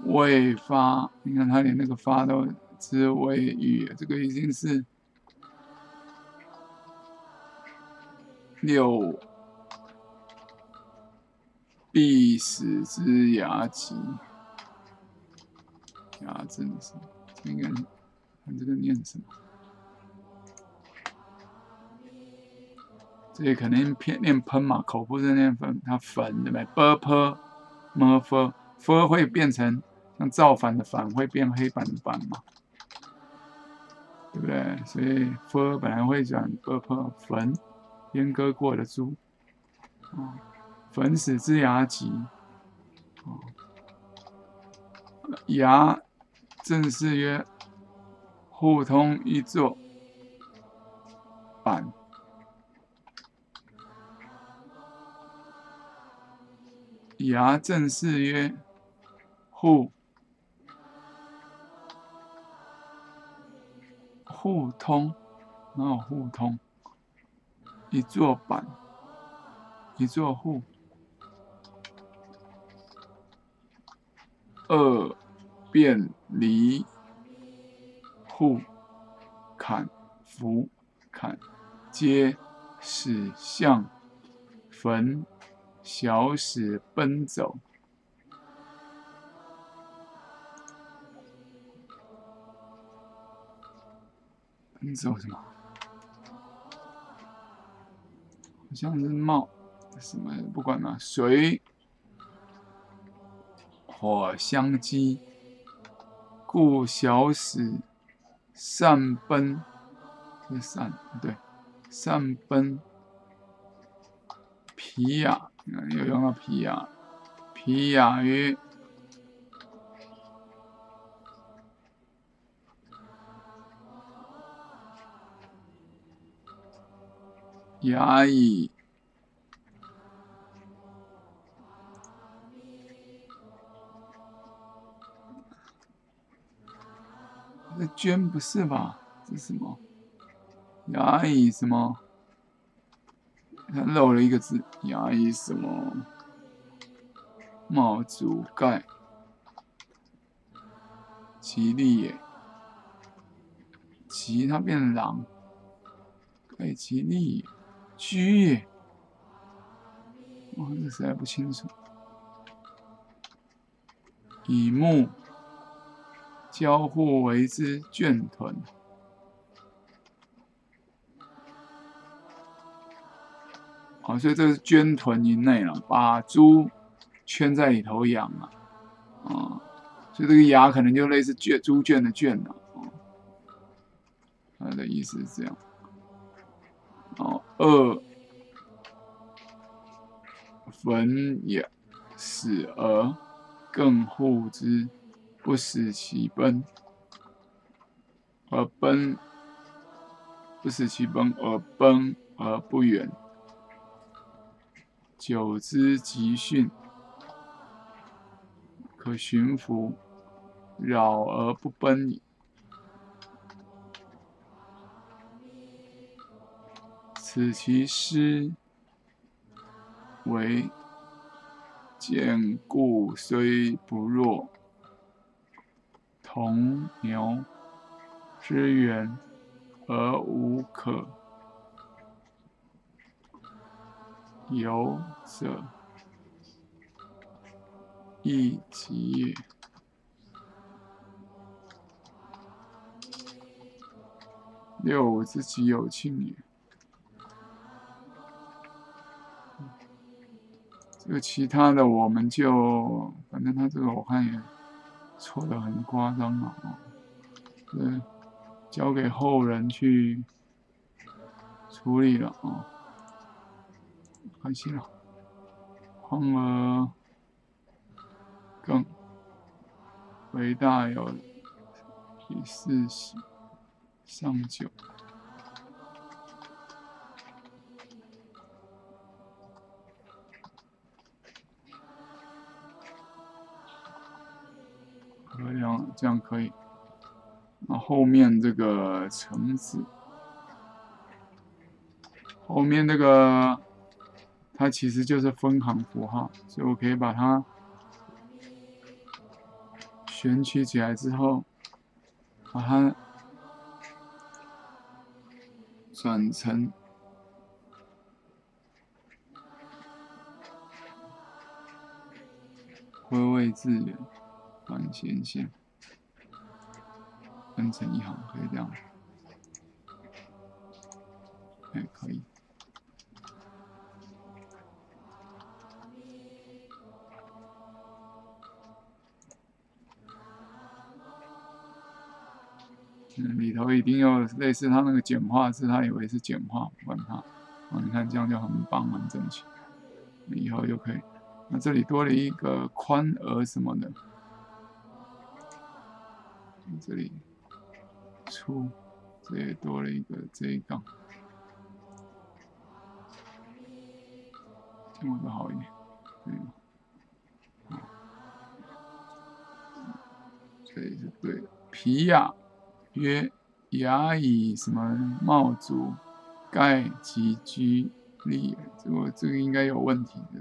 未发，你看他连那个发都之未语，这个已经是六必死之牙疾。啊，真的是，应该看这个念什么？这里肯定偏念喷嘛，口部是念粉，它粉对不对？b p m f f 会变成像造反的反，会变黑板的板嘛，对不对？所以 f 本来会转 b p 粉，阉割过的猪，啊，粉死之牙疾，啊，牙。正式曰：互通一座板。牙正式曰：互互通，哪有互通？一座板，一座户。二便离户坎福坎皆使向坟小使奔走。奔走什么？好像是冒什么？不管了，水。火相激，故小使善奔。是善对，善奔。皮雅，又用到皮雅。皮雅曰：“雅矣。”娟不是吧？这是什么？牙医什么？他漏了一个字，牙医什么？冒竹盖，吉利耶，吉他变狼，盖吉利，居耶，哇，这实在不清楚。乙木。交互为之圈豚，好，所以这是圈豚以内了，把猪圈在里头养了，啊，所以这个牙可能就类似圈猪圈的圈了，啊，他的意思是这样。哦，二焚也，死而更护之。不使其奔，而奔；不使其奔而奔而不远。久之即训，可驯服，扰而不奔矣。此其师为坚固虽不弱。红牛之源而无可有者，亦吉也。六之己有庆也。这个其他的我们就，反正他这个我看也。错的很夸张啊！对，交给后人去处理了啊。开心了，况而更伟大有第四喜上九。这样这样可以。那后面这个橙子，后面这个它其实就是分行符号，所以我可以把它选取起来之后，把它转成归位字元。断线线分成一行，可以这样，哎，可以。嗯，里头一定要类似它那个简化字，他以为是简化，不管它。哦，你看这样就很棒，很整齐，以后就可以。那这里多了一个宽额什么的。这里粗，这也多了一个这一杠，这样会好一点，对吗？这里是对的。皮亚曰：“牙以什么帽足，盖及居立，这个这个应该有问题的。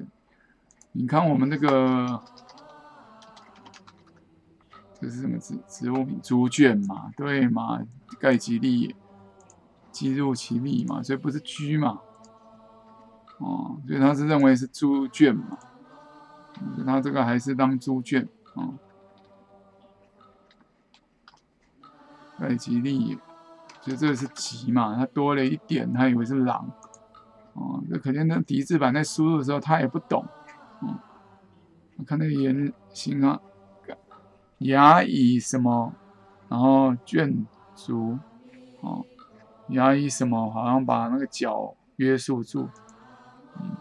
你看我们那个，这是什么植植物名？猪圈嘛，对嘛？盖吉利，鸡入其利嘛，所以不是居嘛。哦，所以他是认为是猪圈嘛，他这个还是当猪圈啊。盖吉利，所以这个是吉嘛，他多了一点，他以为是狼。哦，这可见那笛字版在输入的时候，他也不懂。嗯，我看那个言行啊，牙以什么，然后卷足，哦，牙以什么，好像把那个脚约束住。嗯，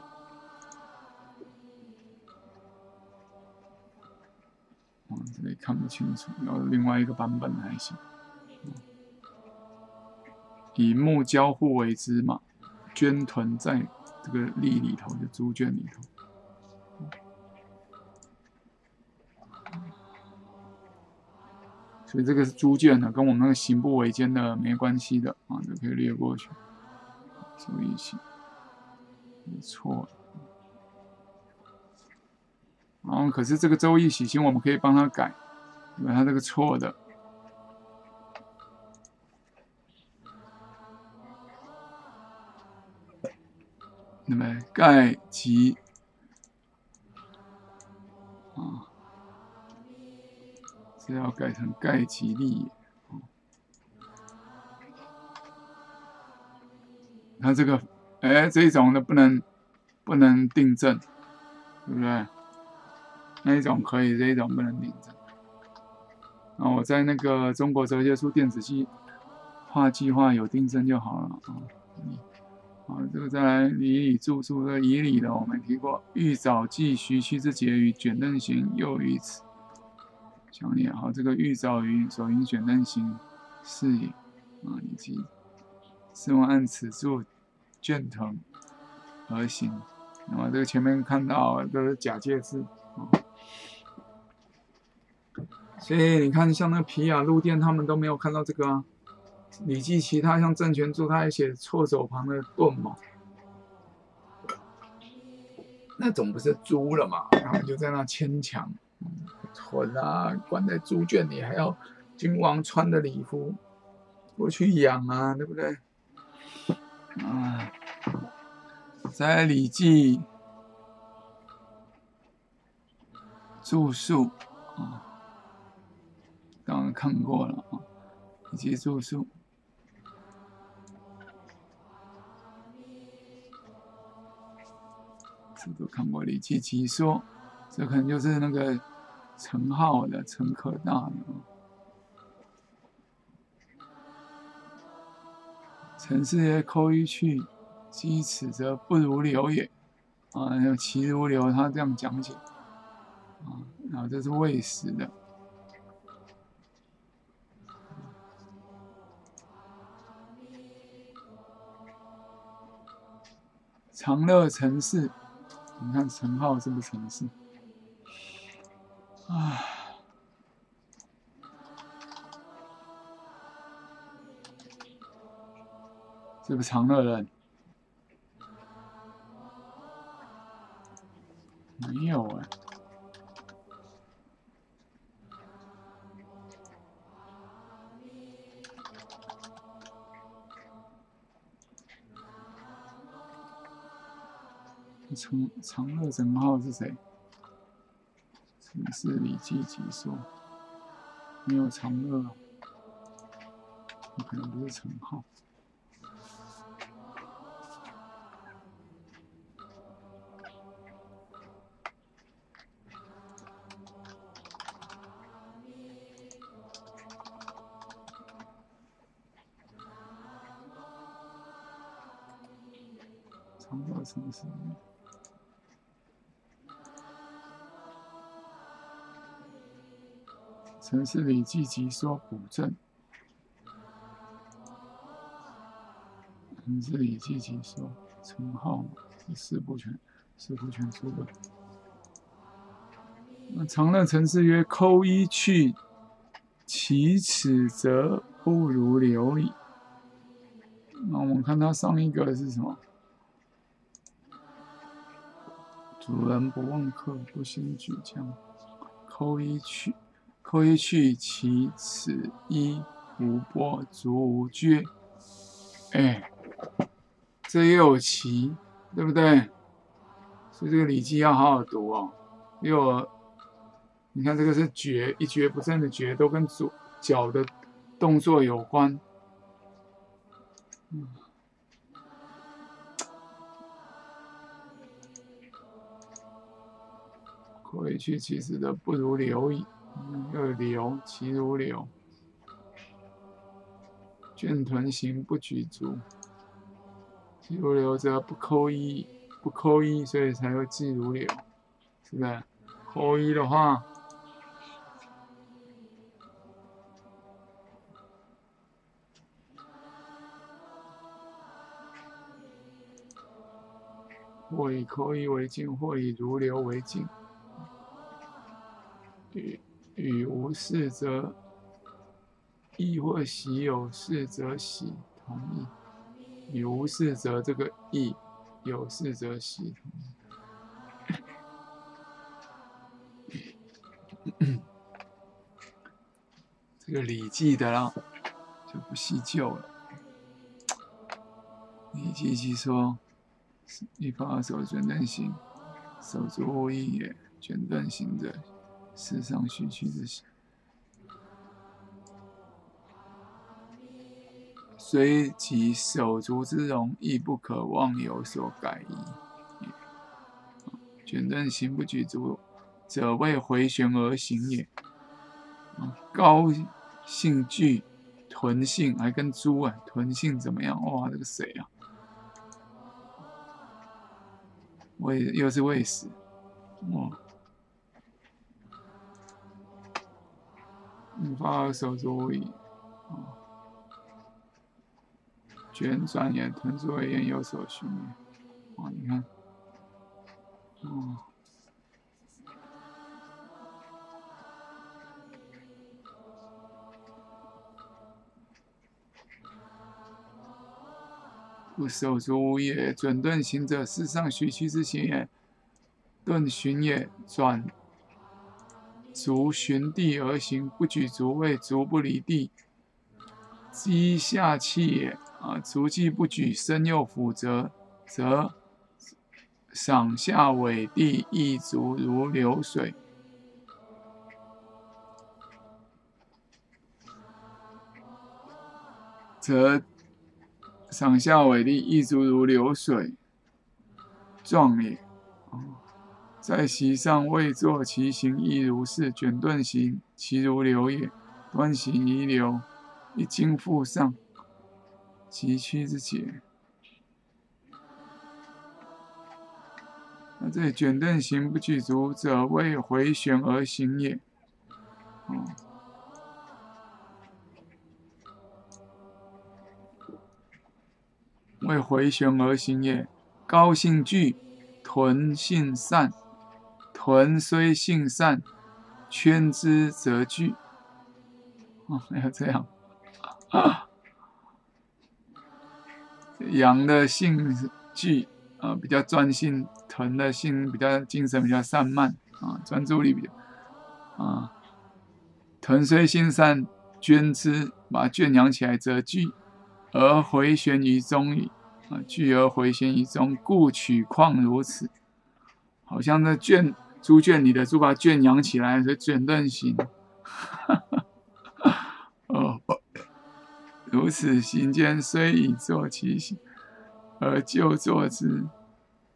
哦，这里看不清楚，要另外一个版本还行。以木交互为之嘛，圈屯在这个粒里头，就猪圈里头。所以这个是猪圈的，跟我们那个行不为奸的没关系的啊，就可以略过去。注意性，错。然后可是这个周易喜星，我们可以帮他改，因为他这个错的。那么盖吉啊，这要改成盖吉利啊。它这个，哎，这种的不能不能订正，对不对？那一种可以，这一种不能订正。那我在那个中国哲学书电子系画计划有订正就好了啊。好，这个再来以礼注述的以礼的，我们提过。欲早记徐须之节于卷刃行，又于此。强烈好，这个欲早于手引卷刃行是也啊，以及是望按此处卷藤而行。那么这个前面看到都是假借字啊，所以你看像那个皮亚路店，他们都没有看到这个啊。礼记其他像郑权注，他还写错手旁的盾嘛，那总不是猪了嘛？然后就在那牵强，蠢啊！关在猪圈里，还要君王穿的礼服过去养啊，对不对？啊，在礼记住宿啊，刚刚看过了啊，礼记注述。都看过《礼记奇说》，这可能就是那个陈浩的陈可大的。陈氏曰：“抠一去，积此则不如流也。”啊，其如流，他这样讲解。啊，然后这是未死的。长乐陈氏。你看陈浩是不是城市？唉。这个长乐人。没有啊。你从长乐神号是谁？城市礼记几说？没有长乐，可能不是陈浩。长乐城市。城市礼记集说补正，城市礼记集说称号四部全四部全书的。那常乐城市曰：抠一去，其此则不如流矣。那我们看他上一个是什么？主人不问客，不兴举将。扣一去，扣一去，其此一无波，足无绝。哎，这又有其，对不对？所以这个《礼记》要好好读哦。又，你看这个是绝，一蹶不振的蹶，都跟左脚的动作有关。嗯。回去其实的不如留矣，又流其如流。卷臀行不举足，其如流则不扣一，不扣一，所以才会记如流，是不是？扣一的话，或以扣一为镜，或以如流为镜。与与无事则义，或喜有事则喜，同意。与无事则这个义，有事则喜，同意。这个《礼记》的啦，就不细究了。《礼记》其说：“一发手卷断行，手足无义也。卷断行者。”世上虚虚之行，虽其手足之容，亦不可妄有所改矣。卷刃行不举足者，为回旋而行也。高兴具臀性，还跟猪啊？臀性怎么样？哇，这个谁啊？为又是为死，哇！发手足矣，啊！卷转也，腾足而言有所循也。啊，你看，哦，不手足无也，准顿行者，世上虚虚之行也。顿寻也，转。足循地而行，不举足位，足不离地，积下气也。啊，足既不举，身又俯折，则上下委地，一足如流水，则上下委地，一足如流水，壮也。在席上未坐，其行亦如是。卷顿行，其如流也；端行亦流，一经复上，其屈之节。那这卷顿行不具足者，为回旋而行也。哦，为回旋而行也。高兴具，臀性善。豚虽性善，圈之则聚。哦，要这样。羊的性聚啊，比较专心；豚的性比较精神，比较散漫啊，专注力比较啊。豚虽性善，捐之把圈养起来，则聚而回旋于中矣。啊，聚而回旋于中，故取况如此。好像这圈。猪圈里的猪把圈养起来，是卷刃行。哦，如此行间，虽已坐其行，而就坐之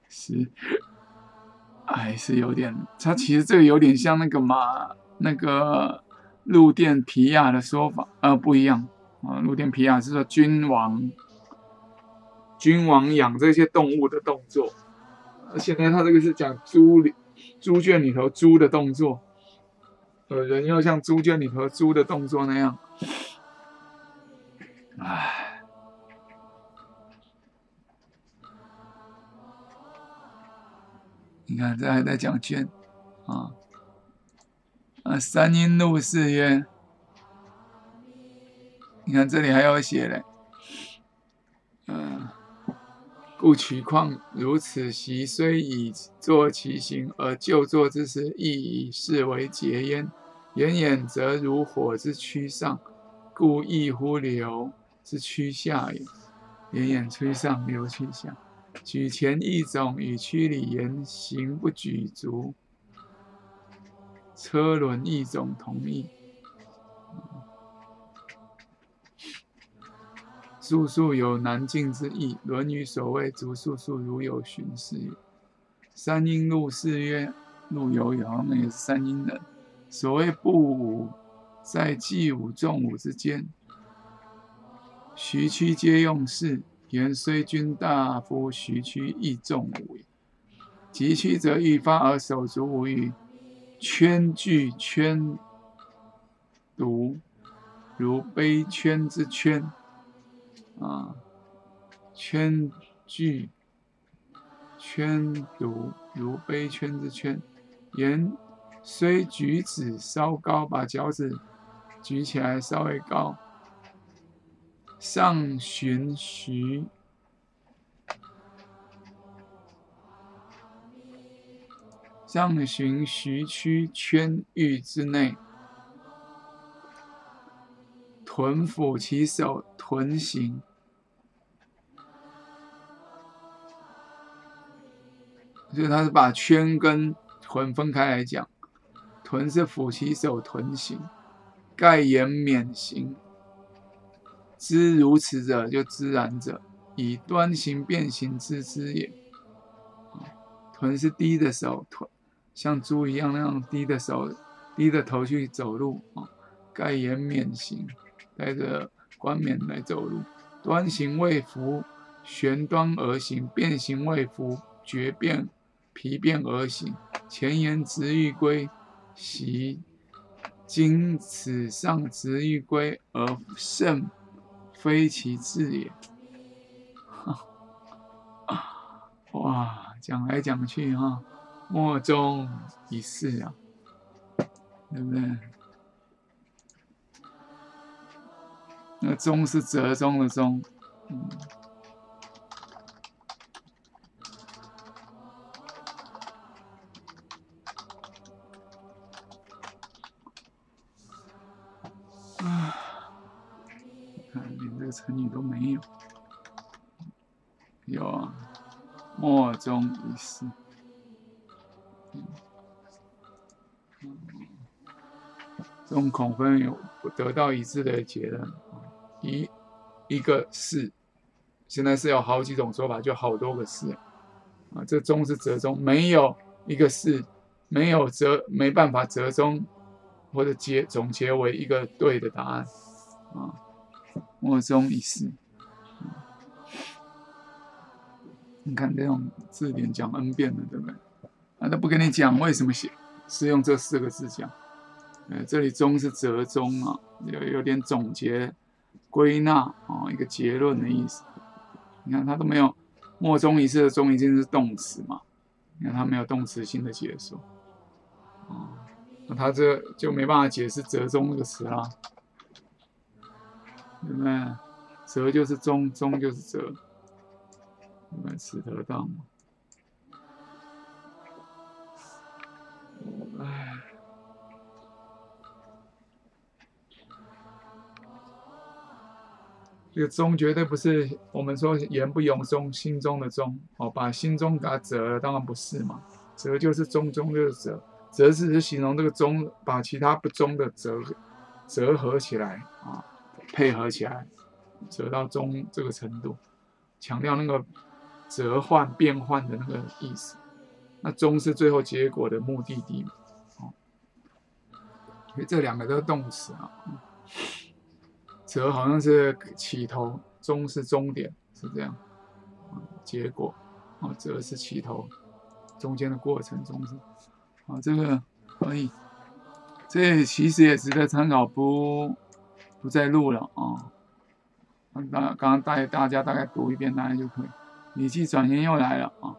时，还是有点。它其实这个有点像那个马，那个陆电皮亚的说法，呃，不一样啊。陆电皮亚是说君王，君王养这些动物的动作，现在他这个是讲猪里。猪圈里头猪的动作，呃，人要像猪圈里头猪的动作那样，唉，你看这还在讲圈啊，啊，三阴怒视曰：“你看这里还有写嘞，嗯，故取况如此习，虽以作其形，而就作之时，亦以是为节焉。炎炎则如火之趋上，故亦乎流之趋下也。炎炎趋上，流趋下。举前一种与曲里言行不举足，车轮一种同义。速速有南尽之意，《论语》所谓“足速速，如有寻事也”。三英路四曰：“路有有，他们也是三英人。”所谓不武，在季武、仲武之间。徐区皆用事。言虽君大夫，徐区亦重武也。急趋则欲发而手足无与，圈具圈独，如杯圈之圈啊，圈具圈如，如杯圈之圈。言虽举止稍高，把脚趾举起来稍微高。上循徐，上循徐区圈域之内，臀腹其手，臀行。就是他是把圈跟臀分开来讲，臀是俯其手，臀形，盖言免行。知如此者，就知然者，以端行变形之之也。臀是低的时候，臀像猪一样那样低的时候，低着头去走路啊。盖言免行，带着冠冕来走路。端行未服，旋端而行；变形未服，绝变疲变而行。前言直欲归，习今此上直欲归而胜。非其志也。哇，讲来讲去哈，莫衷一是啊，对不对？那中是折中的中，嗯。成语都没有，有啊，莫衷一是。这种恐分有得到一致的结论，一一个是，现在是有好几种说法，就好多个是啊。这中是折中，没有一个是，没有折，没办法折中或者结总结为一个对的答案啊。莫衷一是，你看这种字典讲 n 遍了，对不对？啊，他不跟你讲为什么写，是用这四个字讲。呃，这里中是折中啊，有有点总结、归纳啊，一个结论的意思。你看他都没有莫衷一是的中一定是动词嘛？你看他没有动词性的解说，啊，那他这就没办法解释折中这个词啦。对不对？折就是中，中就是折，你们吃得到吗？哎，这个中绝对不是我们说言不由衷，心中的中哦，把心中给它折了，当然不是嘛。折就是中，中就是折，折是是形容这个中把其他不中的折折合起来啊。配合起来，折到中这个程度，强调那个折换变换的那个意思。那中是最后结果的目的地嘛？哦，所以这两个都是动词啊。折好像是起头，中是终点，是这样。结果，哦，折是起头，中间的过程中是。啊，这个可以，这其实也值得参考不？不再录了啊！那刚刚带大家大概读一遍，大概就可以。你记转型又来了啊！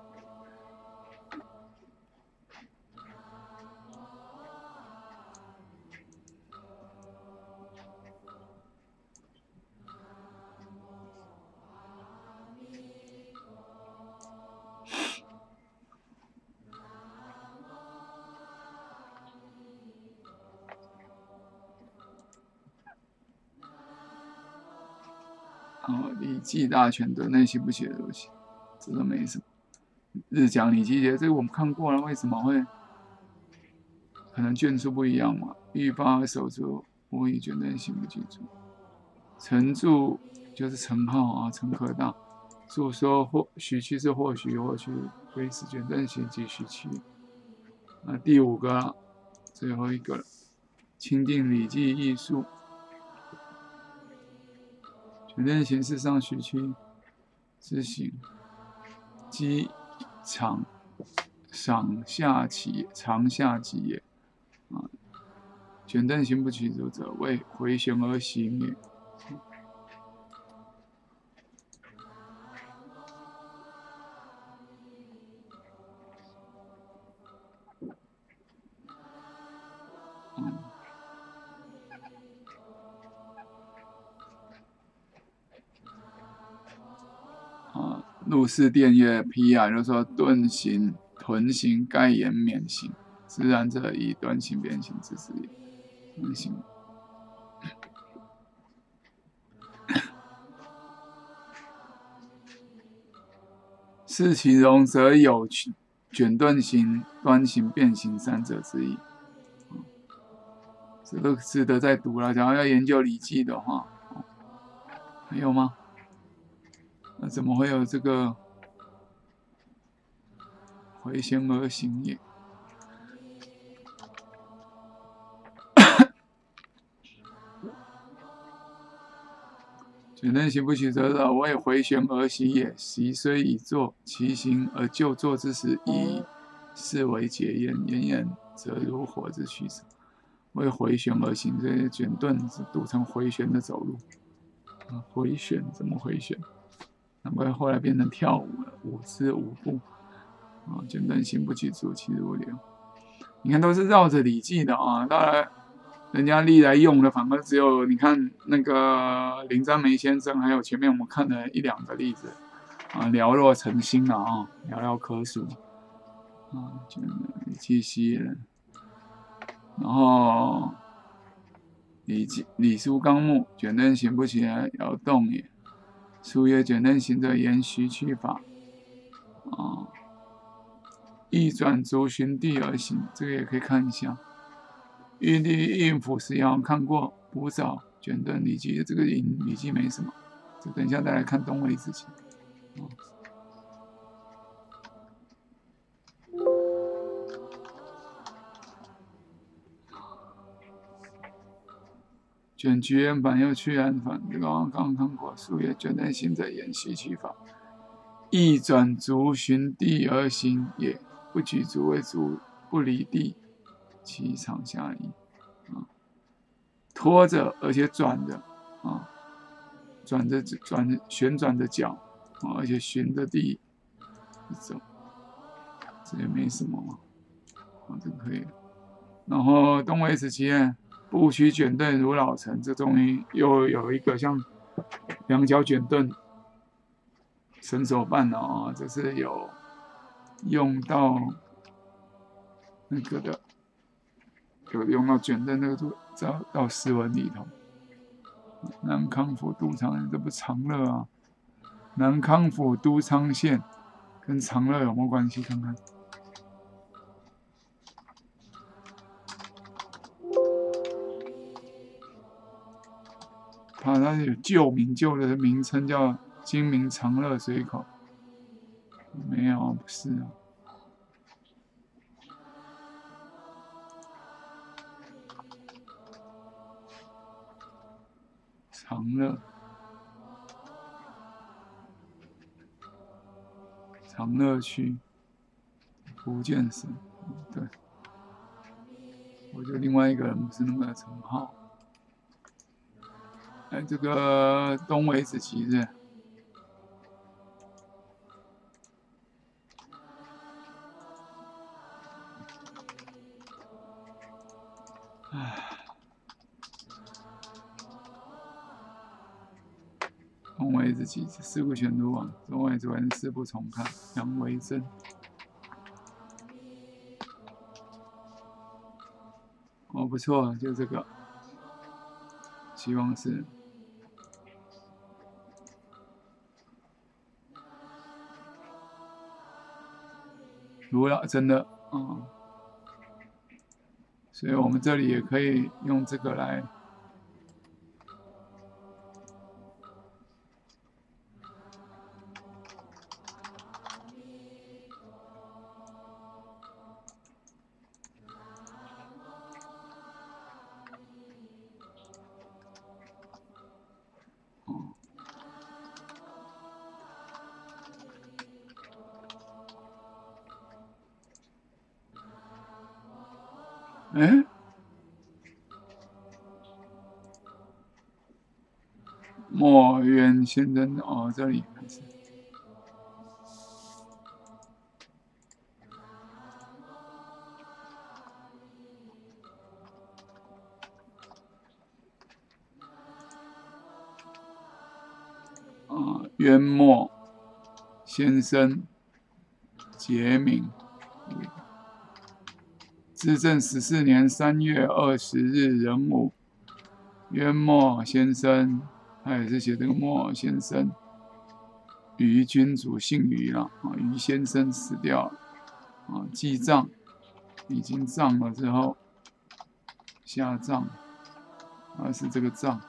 记》大全对，那些不写的东西，这个没什么。日讲《礼记》节，这个我们看过了，为什么会？可能卷数不一样嘛。欲发而守之，我以卷顿行不记住。陈注就是陈浩啊，陈科大。注说或许其是或许或许，非是卷顿行即许其。那第五个，最后一个了。钦定《礼记》艺术，卷顿行是上许其之行，积长上下起长下起也。啊，卷凳行不起足者，为回旋而行也。啊，入室殿曰：“披啊，就是说遁形、臀形、盖言免形。”自然者以端形变形之之也。端行。视其容，则有卷顿形、端形变形三者之一。这个值得再读了。假如要研究《礼记》的话，还有吗？那怎么会有这个回旋而行也？卷凳行不取则者，为回旋而行也。习虽已坐，其行而就坐之时，以是为解焉。言言则如火之驱者，为回旋而行。这些卷盾是读成回旋的走路。啊回旋怎么回旋？难怪后来变成跳舞了，舞姿舞步。啊，卷凳行不起足，其如流。你看，都是绕着《礼记》的啊，当然。人家历来用的，反而只有你看那个林占梅先生，还有前面我们看的一两个例子啊，寥若晨星了啊，寥寥可数啊，就记息了。然后李李书纲目卷刃行不起来，要动也。书曰：卷刃行者，言虚去法啊，一转足寻地而行，这个也可以看一下。玉帝应府是要看过不少卷刃礼记，这个礼礼记没什么，就等一下再来看东魏之前。卷曲原版又去安反，这个刚刚看过。树叶卷盾行者言西去法，一转足寻地而行也，不举足为足，不离地。其长下移，啊，拖着而且转着，啊，转着转着旋转着脚，啊，而且循着地走，这也没什么嘛，啊，这可以。然后东魏时期，不须卷盾如老臣，这终于又有一个像两脚卷盾伸手办了啊，这是有用到那个的。有用到卷的那个都到到诗文里头。南康府都昌，这不长乐啊？南康府都昌县跟长乐有没有关系？看看，啊它有旧名，旧的名称叫金明长乐水口，没有，不是啊。长乐，长乐区，福建省，对，我觉得另外一个人不是那么称号。哎，这个东魏时期是，唉。东魏之期，四部全读完，中外之文四不重看，杨维正。哦，不错，就这个，希望是如了真的啊，所以我们这里也可以用这个来。先生哦，这里开始。啊，渊墨先生杰明。至正十四年三月二十日壬午，渊墨先生，他也是写这个墨先生，于君主姓于了啊，于先生死掉了啊，记账，已经葬了之后下葬，啊是这个葬，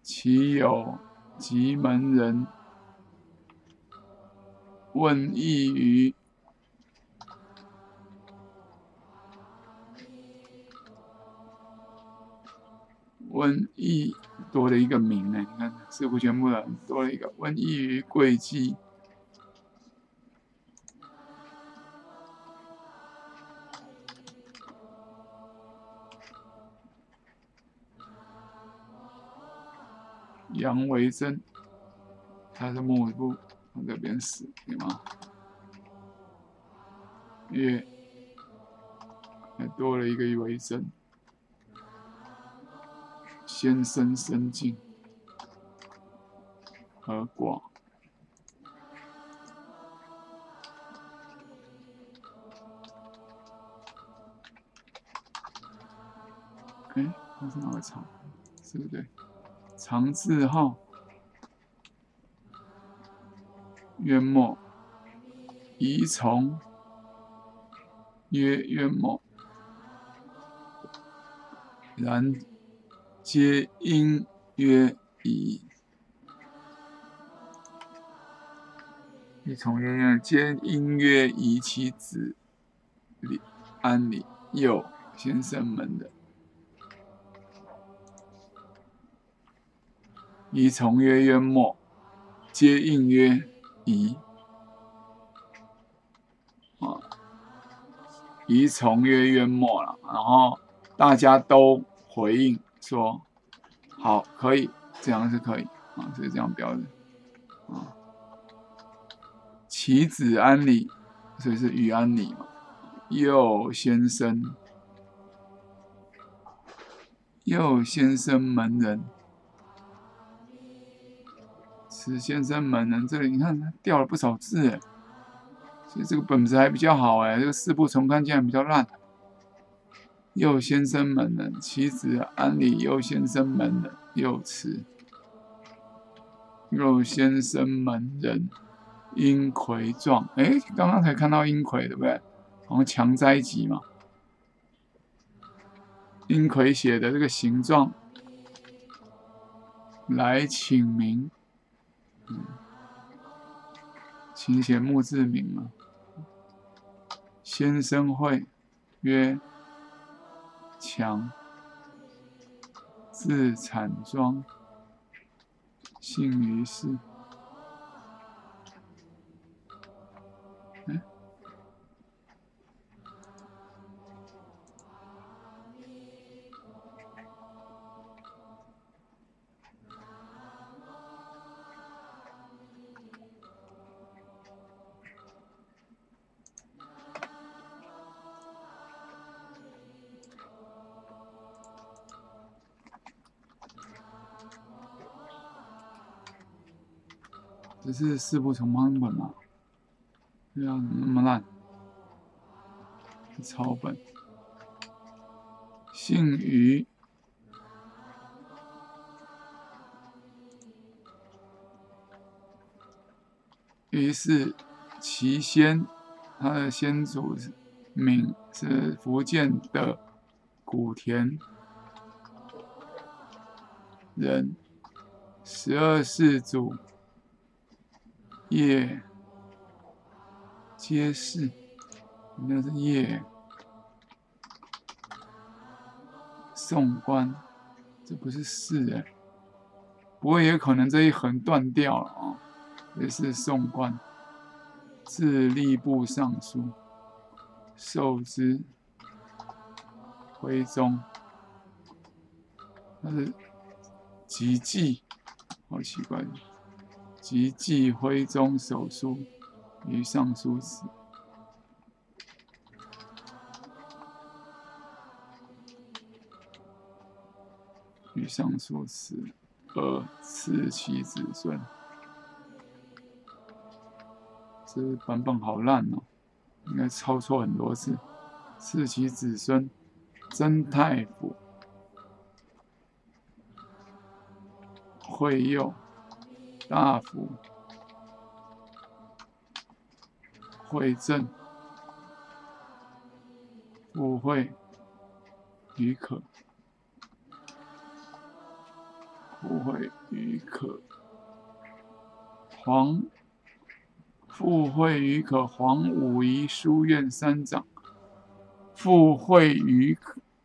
其有吉门人。问义于瘟疫多了一个名呢？你看似乎全部的多了一个瘟疫于贵姬，杨维真，他是幕部。从这边死，对吗？月还多了一个为真，先生深静和广。哎，他是哪个长？是不对，长字号。渊末，宜从曰渊末，然皆因曰宜。宜从曰曰，皆因曰宜其子李安李右先生们的。宜从曰渊末，皆应曰。宜啊，宜从曰渊末了，然后大家都回应说好，可以，这样是可以啊，所以这样标的啊。其子安理，所以是与安理嘛。右先生，右先生门人。此先生门人，这里你看掉了不少字，哎，所以这个本子还比较好，哎，这个四部重看竟然比较烂。右先生门人，其子安理右先生门人，右词。右先生门人，阴魁状，哎，刚刚才看到阴魁，对不对？好像强灾集嘛。阴葵写的这个形状，来请名。嗯，请写墓志铭嘛。先生会曰强自惨妆，幸于世。是四部重版本吗？对啊，怎么那么烂？抄本。姓于，于是其先，他的先祖名是福建的古田人，十二世祖叶皆是，应该是叶宋官，这不是世哎，不过也可能这一横断掉了啊。也是宋官，自吏部尚书，受之徽宗。那是即记，好奇怪，即记徽宗手书于尚书祠，于尚书祠而赐其子孙。这版本好烂哦，应该抄错很多次。赐其子孙曾太傅、惠佑大夫、惠正、富惠、于可、富惠于可、黄。附会于可。黄武夷书院三长，附会于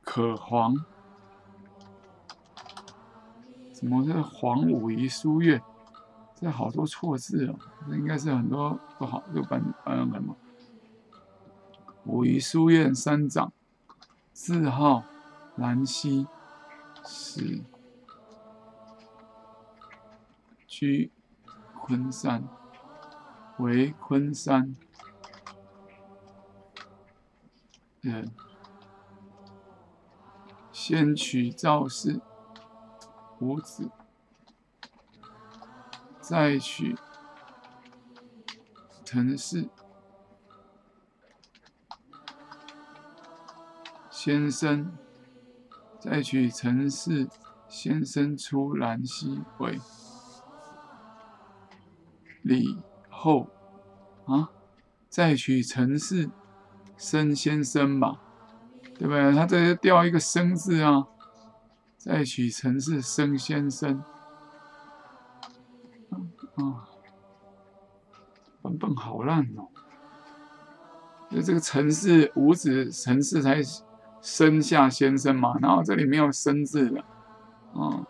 可。黄，什么是黄武夷书院？这好多错字哦，这应该是很多不好就版版本什么？武夷书院三长，字号兰溪，是居昆山。为昆山人，先娶赵氏，五子，再取陈氏，先生，再取陈氏，先生出兰溪为李。后啊，再取陈氏生先生吧，对不对？他这就掉一个生字啊。再取陈氏生先生，啊，版本好烂哦。就这个陈氏五子，陈氏才生下先生嘛，然后这里没有生字的，啊。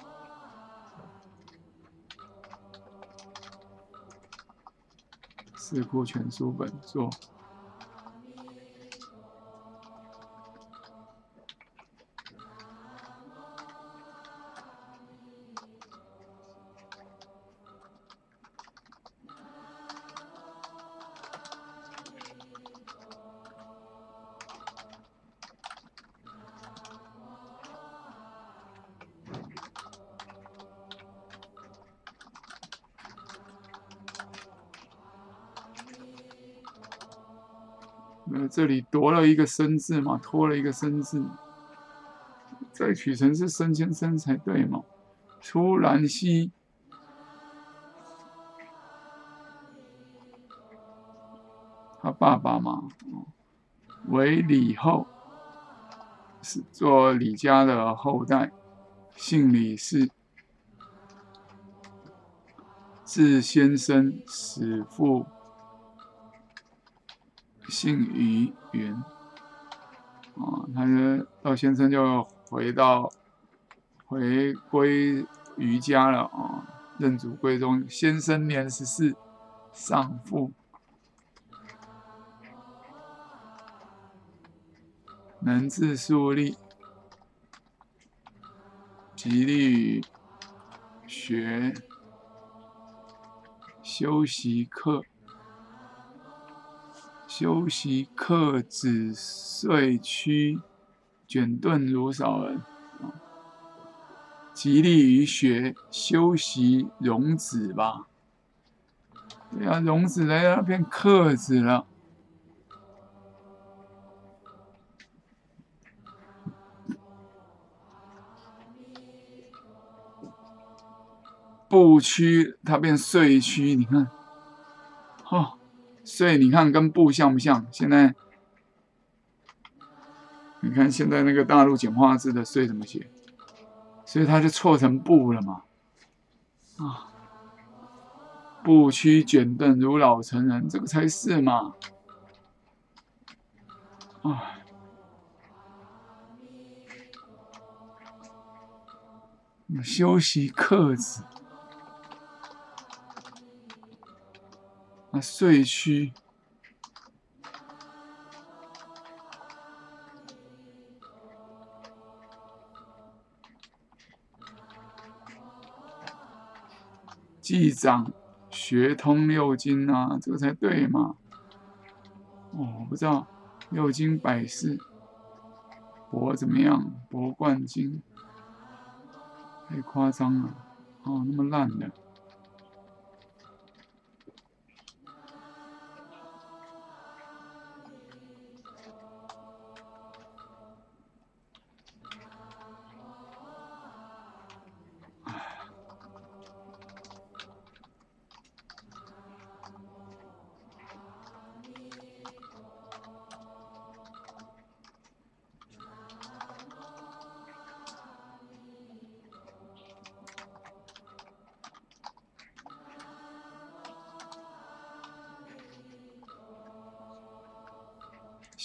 《四库全书》本作。这里夺了一个生字嘛，拖了一个生字，再取成是生先生才对嘛。出兰溪，他爸爸嘛，为李后，是做李家的后代，姓李氏，字先生，始父。姓于云，啊，他就到先生就回到回归于家了啊，认祖归宗。先生年十四，丧父，能自树立，极力于学修习课。休息克子遂屈卷顿如少人，极力于学修习容子吧。对啊，容子来那变克子了。不屈，他变遂屈，你看，哦。所以你看跟布像不像？现在你看现在那个大陆简化字的“岁”怎么写？所以它就错成布了嘛？啊，不屈卷凳如老成人，这个才是嘛？啊，休息克制。啊，岁屈。记长学通六经啊，这个才对嘛？哦，我不知道六经百事博怎么样？博冠军太夸张了，哦，那么烂的。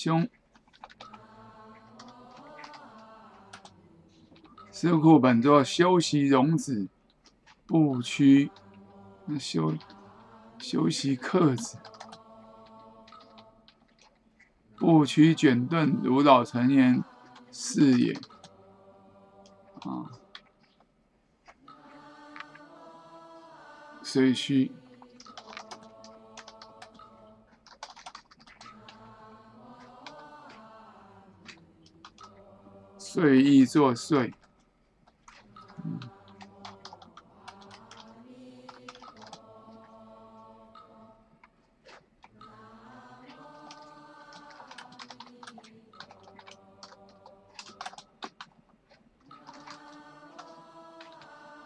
凶，四库本座修习容子，不屈，那修修习克子，不屈卷盾，如老成年是也。啊，虽虚。岁意作祟。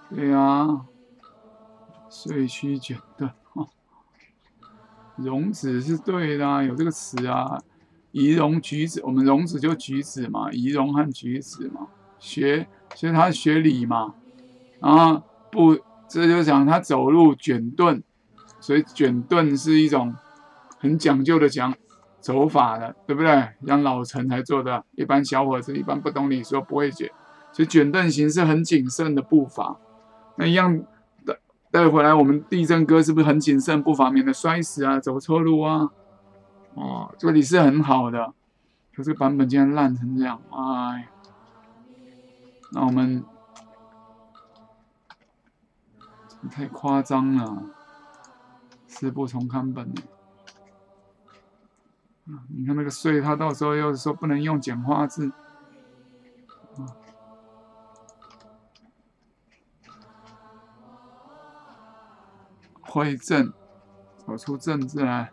对呀，岁虚卷断，容子是对的，有这个词啊。仪容举止，我们容子就举止嘛，仪容和举止嘛，学，所以他学礼嘛，然后不，这就讲他走路卷盾，所以卷盾是一种很讲究的讲走法的，对不对？像老臣才做的，一般小伙子一般不懂礼说不会卷，所以卷盾行是很谨慎的步伐。那一样带带回来，我们地震哥是不是很谨慎步伐，免得摔死啊，走错路啊？哦，这里是很好的，可这个版本竟然烂成这样，哎，那我们太夸张了，四部重刊本你看那个税，他到时候又说不能用简化字，会正，走出正字来。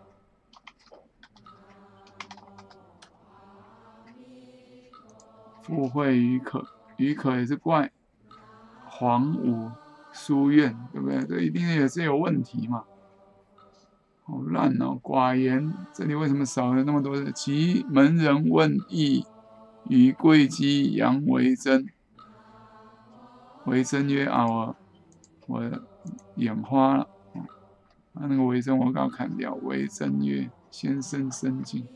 富会于可，于可也是怪。黄武书院，对不对？这一定也是有问题嘛。好烂哦！寡言，这里为什么少了那么多的？其门人问义，于贵姬杨维真。维真曰：“啊，我我眼花了。”啊，那个维真我刚砍掉。维真曰：“先生深静。”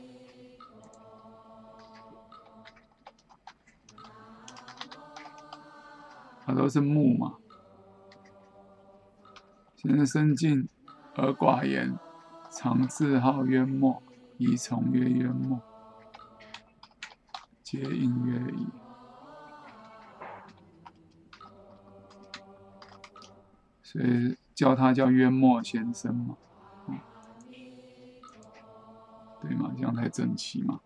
他都是木嘛，现在生进而寡言，常自号渊墨，以从曰渊墨，皆应曰矣。所以叫他叫渊墨先生嘛，对嘛，这样才整齐嘛，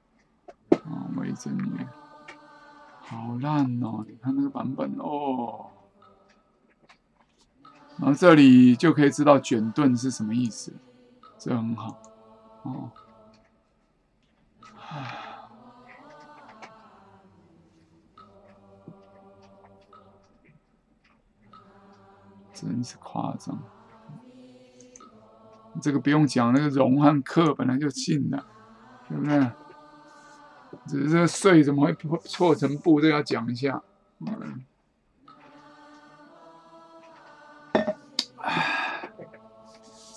啊，为真曰。好烂哦！你看那个版本哦，然后这里就可以知道卷盾是什么意思，这很好哦。真是夸张。这个不用讲，那个荣和克本来就近的，对不对？只是这岁怎么会错成布，这要讲一下。嗯，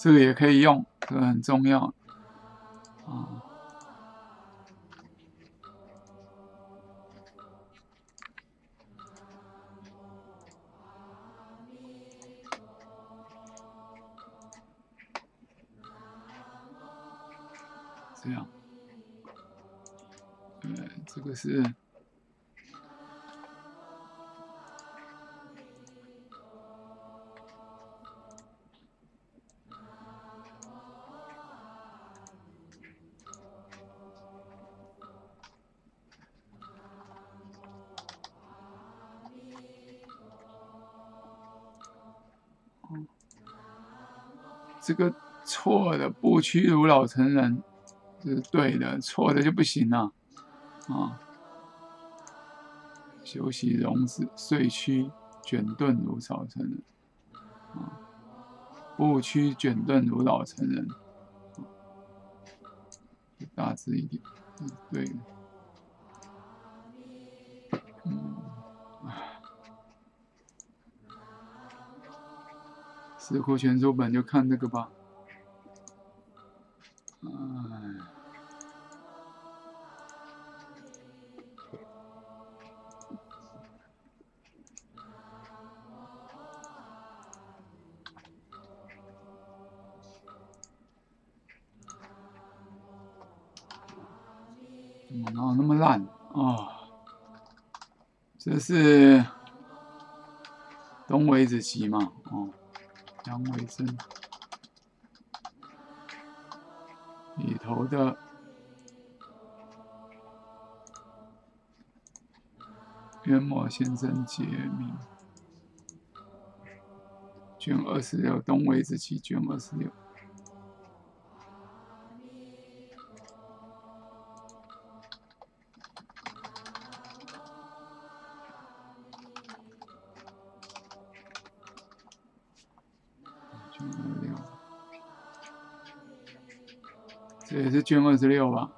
这个也可以用，这个很重要。啊。这样，呃，这个是这个错的，不屈辱老成人。是对的，错的就不行了，啊！休息容止，睡躯卷顿如早晨，啊！不屈卷顿如老成人，大致一点，嗯对，嗯，唉，石库全书本就看这个吧。是东维子棋嘛？哦，杨维珍里头的元末先生解谜，卷二十六，东维子棋卷二十六。是捐二十六吧，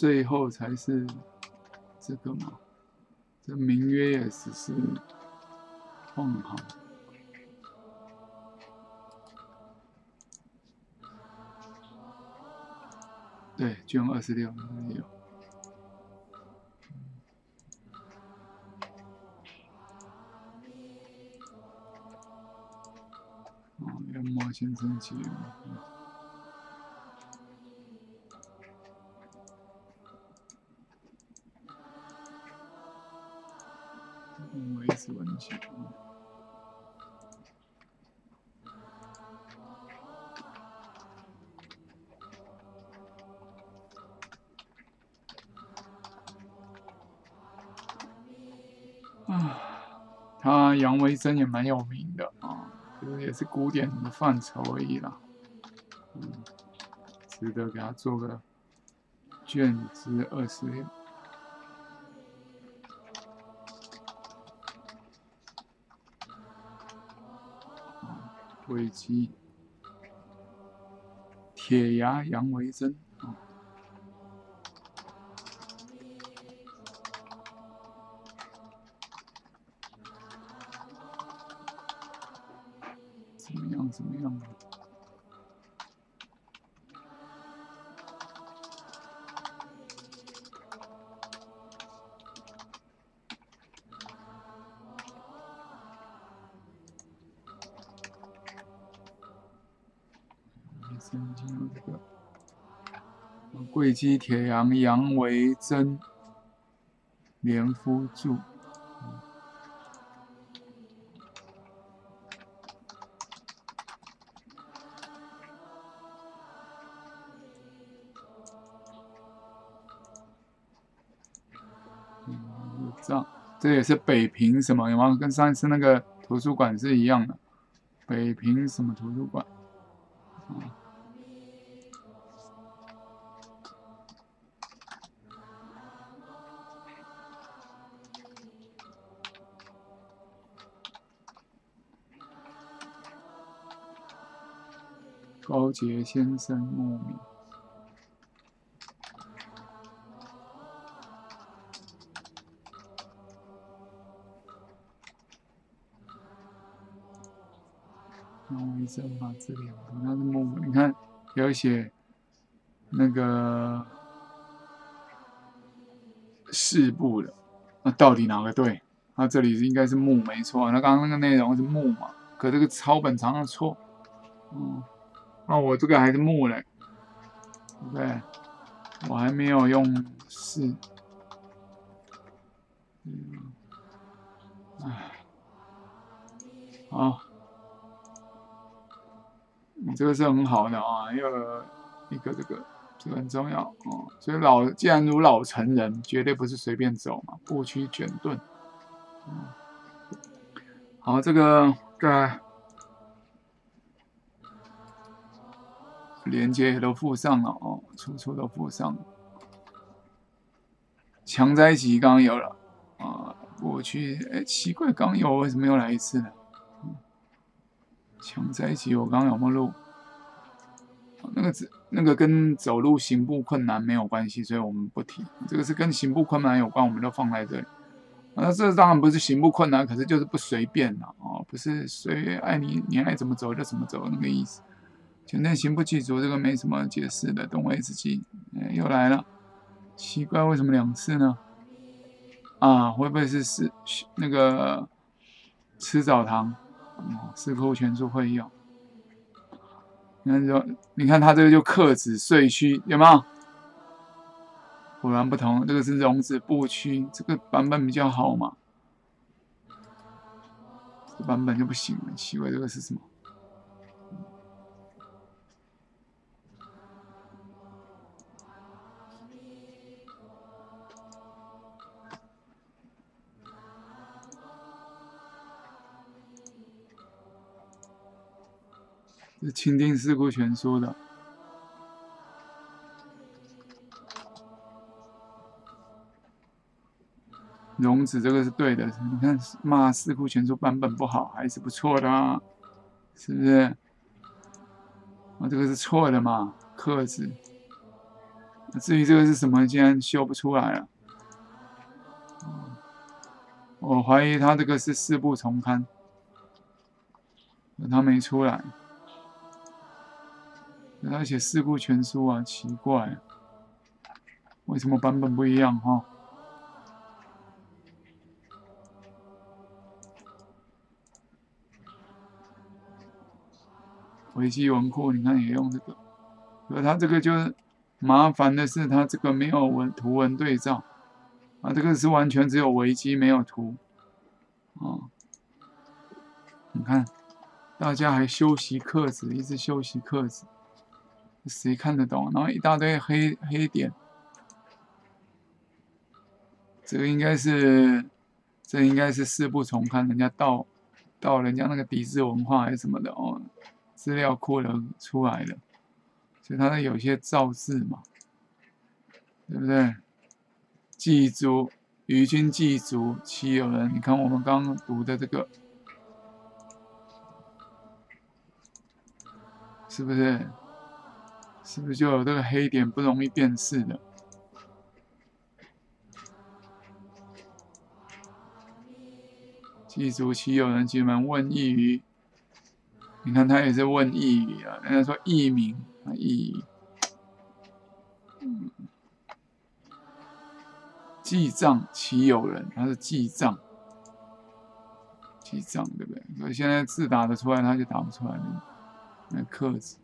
最后才是这个嘛？这名曰也只是放好。对，卷二十六有。哦，元末先生节。杨维珍也蛮有名的啊，就是也是古典的范畴而已啦，嗯，值得给他做个卷之二十六。危机，铁牙杨维珍。曾经有这个桂基铁阳，阳为真，连夫助。这样，这也是北平什么？有吗？跟上次那个图书馆是一样的。北平什么图书馆？杰先生墓名。那我一生把这两个，那是木，你看有写那个四部的，那到底哪个对？那这里应该是木没错，那刚刚那个内容是木嘛？可这个抄本常常错，嗯，哦我这个还是木嘞，对？我还没有用四，嗯，哎，好。你这个是很好的啊，又一个这个这个很重要哦。所以老既然如老成人，绝对不是随便走嘛，步趋卷顿。嗯，好，这个在连接也都附上了哦，处处都附上了。强灾集刚刚有了啊，我去哎奇怪，刚有为什么又来一次呢？强在一起，我刚刚有没录？那个只那个跟走路行步困难没有关系，所以我们不提。这个是跟行步困难有关，我们都放在这里。那这当然不是行步困难，可是就是不随便了哦，不是随爱你你爱怎么走就怎么走那个意思。前天行不记足，这个没什么解释的，懂我意思？记，又来了，奇怪，为什么两次呢？啊，会不会是是那个吃澡堂？哦，四库全书会用。你看就，你看它这个就克子碎区，有没有？果然不同，这个是容子部区，这个版本比较好嘛。这版本就不行了，奇怪，这个是什么？是《钦定四库全书》的，荣子这个是对的。你看骂四库全书版本不好，还是不错的啊，是不是？啊，这个是错的嘛，克字。至于这个是什么，竟然修不出来了。我怀疑他这个是四部重刊，他没出来。他写《四库全书》啊，奇怪，为什么版本不一样哈？维基文库你看也用这个，可他这个就是麻烦的是，他这个没有文图文对照啊，这个是完全只有维基没有图啊。你看，大家还修习课子，一直修习课子。谁看得懂？然后一大堆黑黑点，这个应该是，这应该是四部重看，人家盗盗人家那个抵制文化还是什么的哦，资料库的出来的，所以它有些造字嘛，对不对？祭祖，于君祭祖，其有人？你看我们刚刚读的这个，是不是？是不是就有这个黑点不容易辨识的？祭祖，其有人进门问异语，你看他也是问异语啊。人家说异名啊，异。记账其有人，他是记账，记账对不对？所以现在字打得出来，他就打不出来那那刻字。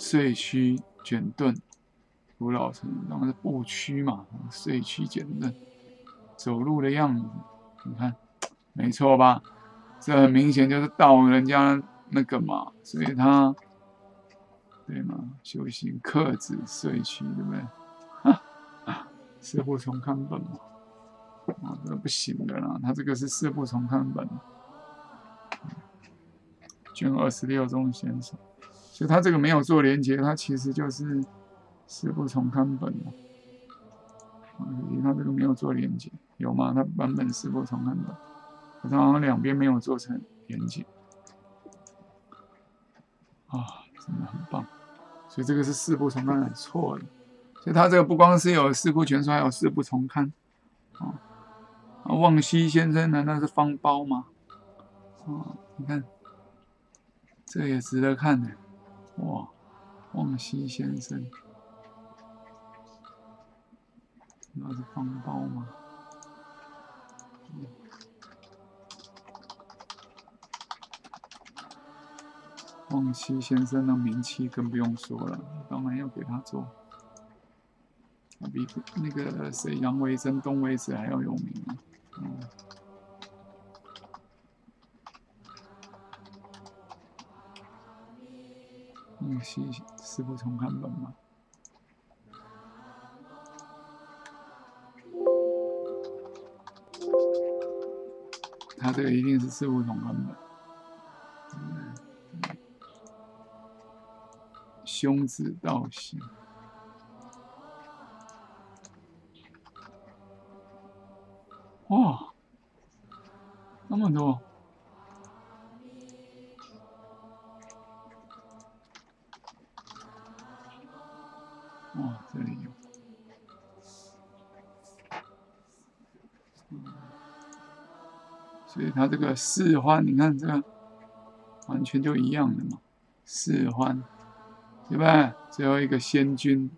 遂躯卷顿，古老成，当然是步躯嘛，遂躯卷顿，走路的样子，你看，没错吧？这很明显就是盗人家那个嘛，所以他，对吗？修行克制遂躯，对不对？啊啊，四部重看本嘛，啊，这不行的啦，他这个是四部重看本，卷二十六中先生就他这个没有做连接，它其实就是四部重刊本嘛。他这个没有做连接，有吗？他版本四部重刊本，他好像两边没有做成连接。啊，真的很棒。所以这个是四部重刊本错的。所以他这个不光是有四部全书，还有四部重刊。啊，望西先生难道是方包吗？啊，你看，这也值得看的。哇，望西先生，那是方包吗？望西先生的名气更不用说了，当然要给他做，比那个谁杨维珍、东维子还要有名啊！嗯。四四部重看本吗？他这个一定是四部重看本。兄子道行，哇，那么多。他这个四欢，你看这个完全就一样的嘛，四欢，对吧？最后一个仙君，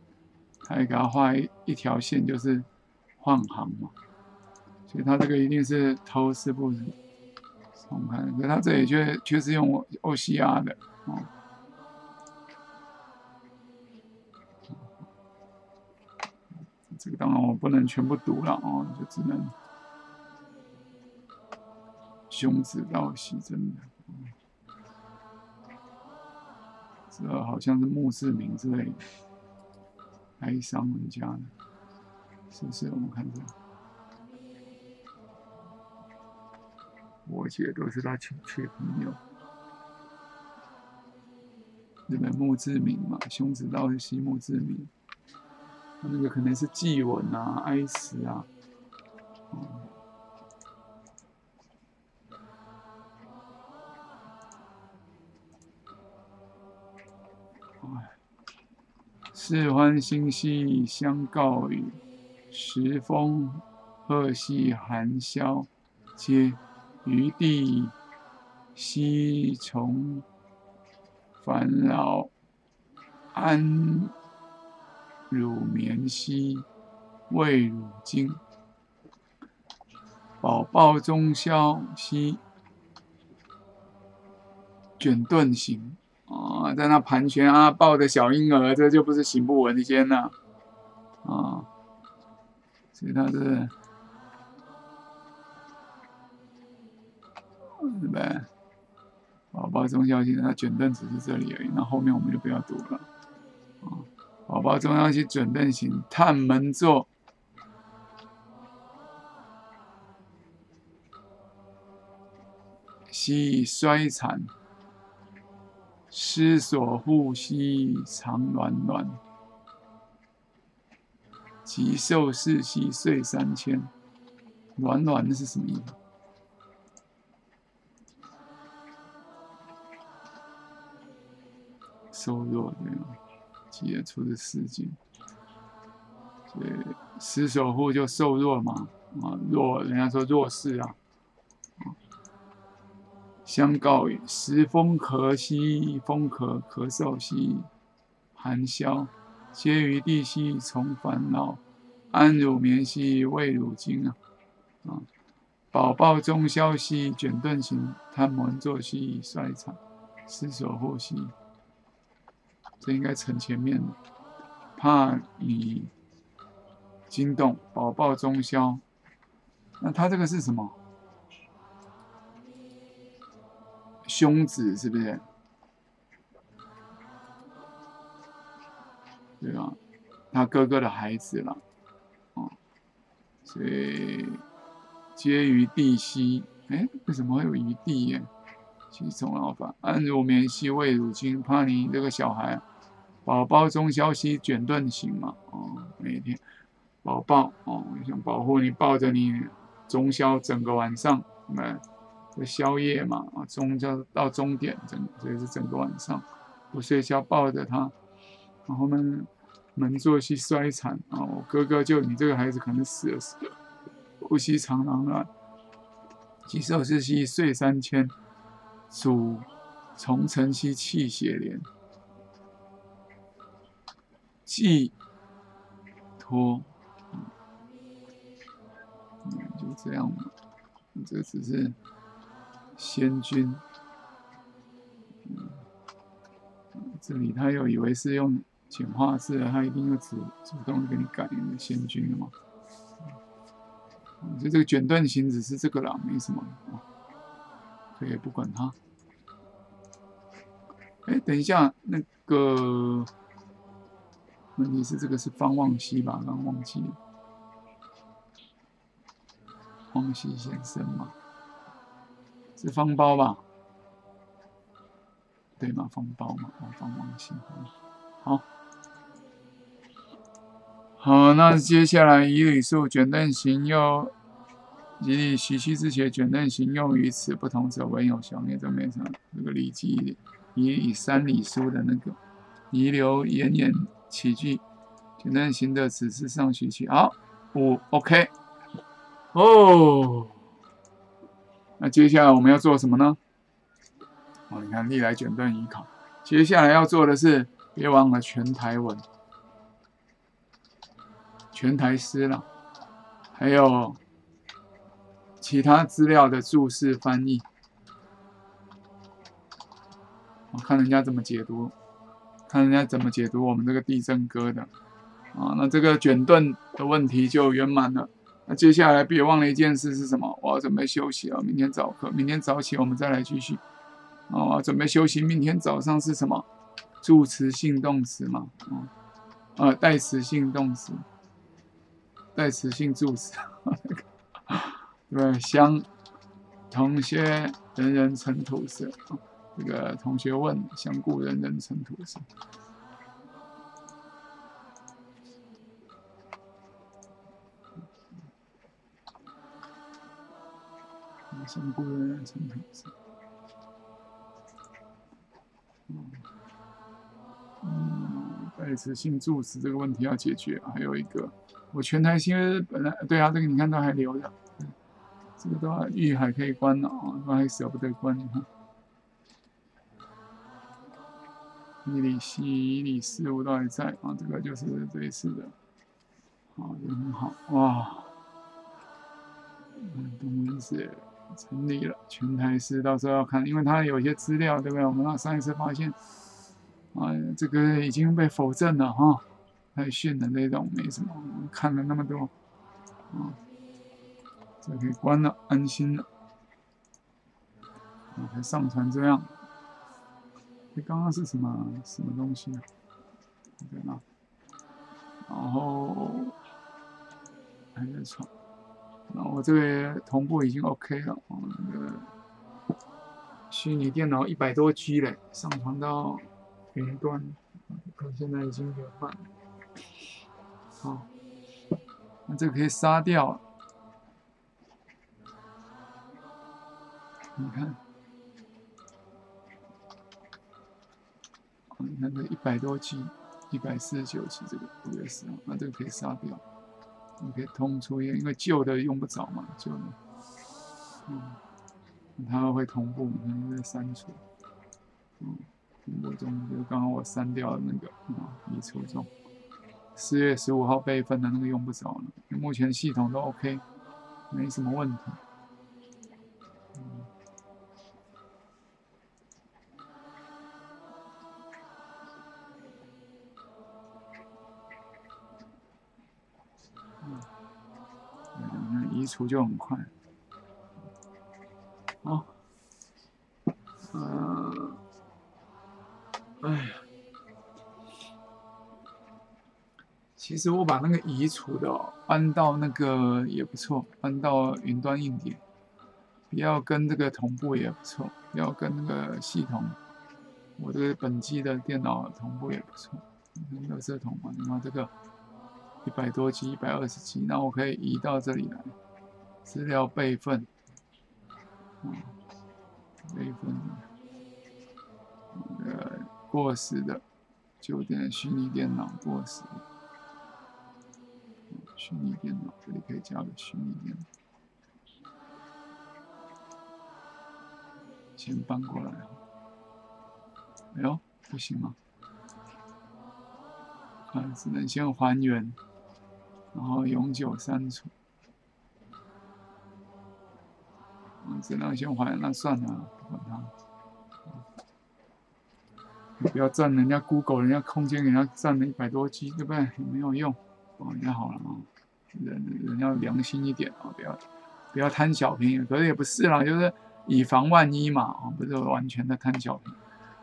他也给他画一一条线，就是换行嘛，所以他这个一定是偷四部重看，可他这里却却是用 OCR 的哦。这个当然我不能全部读了哦，就只能。兄子道喜，真的，这好像是墓志铭之类，哀伤人家的，是不是？我们看这，我姐都是他亲戚朋友。日本墓志铭嘛，兄子道喜墓志铭，他那个可能是祭文啊，哀思啊，四欢心兮相告语，时风鹤兮寒宵，皆余地兮从烦恼，安汝眠兮未汝惊，宝宝中宵兮卷顿行。在那盘旋啊，抱着小婴儿，这就不是行不稳先了啊！所以他是，对不对？宝宝中消息，他卷凳只是这里而已，那后面我们就不要读了啊！宝宝中消息卷凳型，探门座，兮衰残。失所护兮常暖暖，吉寿四兮岁三千。暖暖那是什么意思？瘦弱对吗？吉出自四经，所以失所护就瘦弱嘛，啊弱，人家说弱势啊。相告语：时风咳兮，风咳咳嗽兮，寒宵，皆于地兮从烦恼，安汝眠兮未汝惊啊！啊，宝宝中宵兮卷顿行，贪门坐兮衰残，失所护兮。这应该成前面的，怕你惊动宝宝中消。那他这个是什么？兄子是不是？对啊？他哥哥的孩子了，哦，所以皆于地兮。哎，为什么会有余地耶？其从老法，安如绵兮未汝亲，怕你这个小孩，宝宝中消息卷顿行嘛，哦，每天宝宝哦，想保护你，抱着你中宵整个晚上，那宵夜嘛，啊，中叫到终点，整所以是整个晚上不睡觉抱着他，然后呢。门作兮衰残啊！我哥哥就你这个孩子可能死了死了，呼吸长廊了。吉寿之兮岁三千，主从辰兮气血连，寄托，嗯，就这样嘛。这只是仙君，嗯，这里他又以为是用。简化字，他一定要主主动给你改仙君的嘛。所以这个卷断型只是这个啦，没什么啊，可以不管它。哎，等一下，那个问题是这个是方望西吧？刚忘记了，望西先生嘛，是方包吧？对吗？方包嘛，哦，方望西，好。好，那接下来以礼数卷刃形用，以礼习气之前卷刃形用于此不同者，文有消灭这面上那个礼记以礼三礼书的那个遗留言言起句卷刃形的此事上学期好五 OK 哦，那接下来我们要做什么呢？哦，你看历来卷刃已考，接下来要做的是别忘了全台文。全台诗了，还有其他资料的注释翻译，我看人家怎么解读，看人家怎么解读我们这个地震歌的啊。那这个卷盾的问题就圆满了。那接下来别忘了一件事是什么？我要准备休息了，明天早课，明天早起我们再来继续。哦，准备休息，明天早上是什么？助词性动词嘛，啊，呃，代词性动词。代词性助词，对相同学人人成土色。这个同学问，相故人人成土色。相故人人称土色。嗯，代词性助词这个问题要解决，还有一个。我全台新本来对啊，这个你看都还留着，这个都还玉还可以关了啊，都还舍不得关，你看。一里西一里事物都还在啊，这个就是这一次的，好，也很好哇。嗯，东文是成立了，全台是到时候要看，因为它有一些资料，对不对？我们上一次发现，啊，这个已经被否认了哈。太炫的那种没什么，看了那么多，啊，这可以关了，安心了。啊，还上传这样，你刚刚是什么什么东西啊？在哪？然后还在传，那我这个同步已经 OK 了，啊，那个虚拟电脑一百多 G 嘞，上传到云端，看现在已经有半。好，那这个可以杀掉。你看，你看这一百多 G，一百四十九 G，这个五月十号，那这个可以杀掉。你可以通出，因为旧的用不着嘛，旧的。嗯，它会同步，它就在删除。嗯，同步中，就刚刚我删掉的那个啊，已抽中。四月十五号备份的那个用不着了，目前系统都 OK，没什么问题。除就很快。好，嗯，哎呀，其实我把那个移除的搬到那个也不错，搬到云端硬碟，不要跟这个同步也不错，要跟那个系统，我这个本机的电脑同步也不错。垃圾桶嘛，你看这个一百多 G、一百二十 G，那我可以移到这里来，资料备份。嗯备份，呃，过时的旧电虚拟电脑过时，虚拟电脑这里可以加个虚拟电脑，先搬过来。哎呦，不行吗？啊，只能先还原，然后永久删除。只能先还，那算了，不管他。你不要占人家 Google，人家空间，人家占了一百多 G，对不对？也没有用，哦，那好了啊，人人要良心一点啊，不要不要贪小便宜。可是也不是啦，就是以防万一嘛，啊，不是完全的贪小便宜。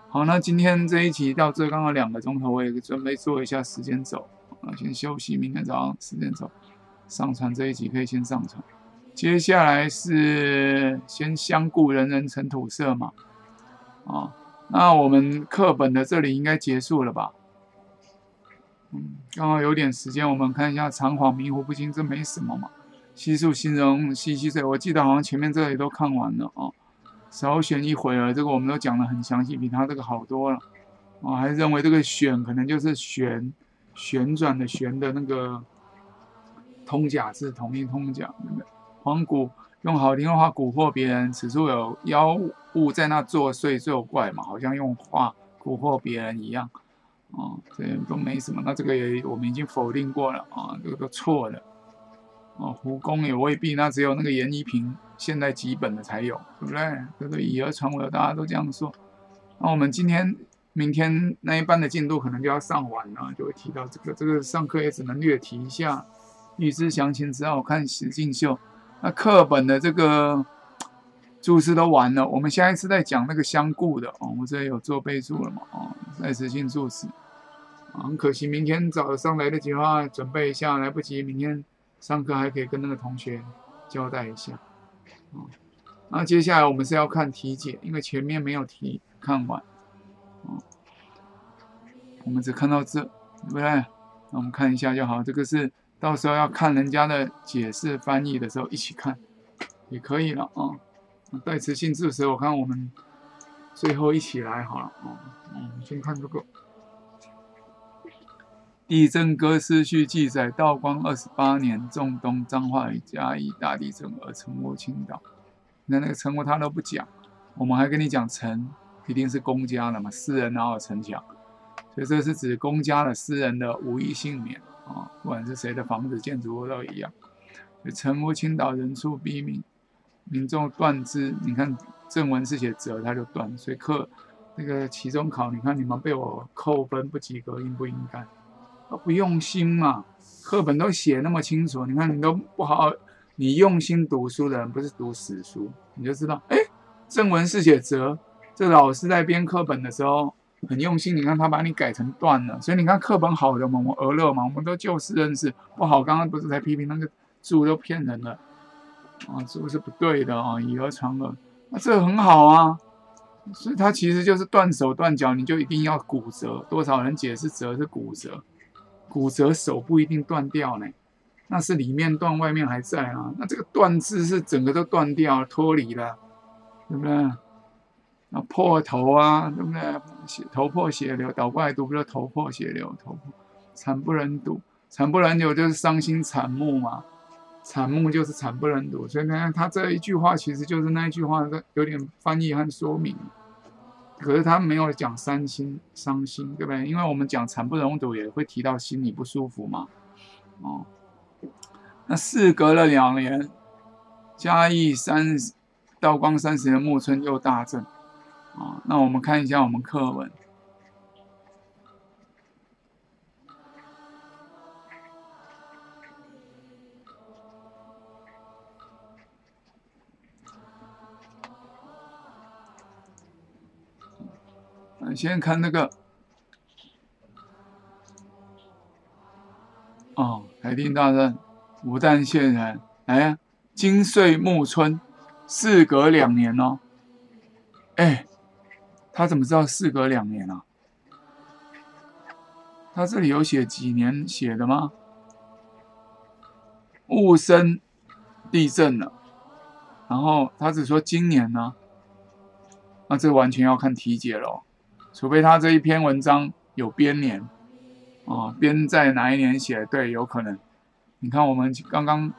好，那今天这一集到这刚好两个钟头，我也准备做一下时间轴，啊，先休息，明天早上时间轴上传这一集可以先上传。接下来是先相顾人人成土色嘛，啊，那我们课本的这里应该结束了吧？嗯，刚好有点时间，我们看一下长谎迷糊不清，这没什么嘛。悉数形容细细碎，我记得好像前面这里都看完了啊。少选一会儿，这个我们都讲的很详细，比他这个好多了。我，还认为这个选可能就是旋旋转的旋的那个通假字，同音通假，对不对？黄蛊用好听的话蛊惑别人，此处有妖物在那作祟作怪嘛，好像用话蛊惑别人一样，啊，这都没什么。那这个也我们已经否定过了啊，这个都错的。啊，胡公也未必，那只有那个严一平现在几本的才有，对不对？这个以讹传讹，大家都这样说。那我们今天、明天那一班的进度可能就要上完了，就会提到这个。这个上课也只能略提一下，预知详情只好看实境秀。那课本的这个注释都完了，我们下一次再讲那个相顾的哦。我这有做备注了嘛？哦，再次性注释。很可惜，明天早上来得及的话，准备一下；来不及，明天上课还可以跟那个同学交代一下。啊，那接下来我们是要看题解，因为前面没有题看完。哦，我们只看到这，对不对？那我们看一下就好。这个是。到时候要看人家的解释翻译的时候一起看，也可以了啊。代词性质时，我看我们最后一起来好了啊。嗯，先看这个《地震歌诗序》记载，道光二十八年，仲冬彰化与嘉义大地震而沉没青岛。那那个沉没他都不讲，我们还跟你讲沉一定是公家的嘛，私人哪有城墙？所以这是指公家的私人的无一幸免。啊，不管是谁的房子、建筑物都一样。沉浮倾倒，人畜毙命，民众断之。你看正文是写折，他就断。所以课那个期中考，你看你们被我扣分不及格，应不应该？不用心嘛，课本都写那么清楚，你看你都不好，你用心读书的人不是读死书，你就知道，哎，正文是写折，这老师在编课本的时候。很用心，你看他把你改成段了，所以你看课本好的嘛，我俄乐嘛，我们都就事论事；不好，刚刚不是在批评那个字都骗人的啊，字是不对的啊，以讹传讹，那这个很好啊，所以他其实就是断手断脚，你就一定要骨折。多少人解释折是骨折，骨折手不一定断掉呢，那是里面断，外面还在啊。那这个断字是整个都断掉脱离了，对不对？那破头啊，对不对？血头破血流，倒过来读不就头破血流？头破惨不忍睹，惨不忍睹就是伤心惨目嘛。惨目就是惨不忍睹，所以呢，他这一句话其实就是那一句话的有点翻译和说明。可是他没有讲伤心伤心，对不对？因为我们讲惨不忍睹也会提到心里不舒服嘛。哦，那事隔了两年，嘉义三道光三十年木村又大震。啊，那我们看一下我们课文。先看那个。哦，海定大战，无旦现人。哎呀，金穗暮春，事隔两年哦。哎。他怎么知道事隔两年啊？他这里有写几年写的吗？戊申地震了，然后他只说今年呢，那这完全要看题解喽，除非他这一篇文章有编年，啊，编在哪一年写？对，有可能。你看我们刚刚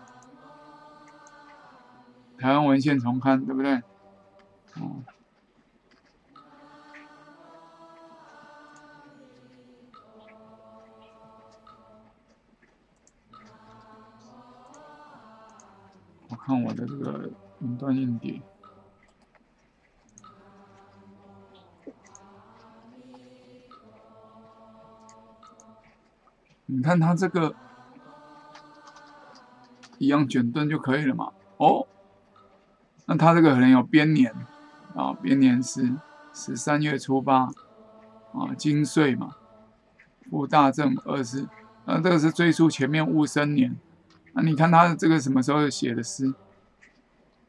台湾文献重刊，对不对？哦。我看我的这个云端硬碟，你看它这个一样卷盾就可以了嘛？哦，那它这个可能有编年啊，编年是十三月初八啊，金岁嘛，复大正二十，那这个是追溯前面戊申年。那你看他这个什么时候写的诗？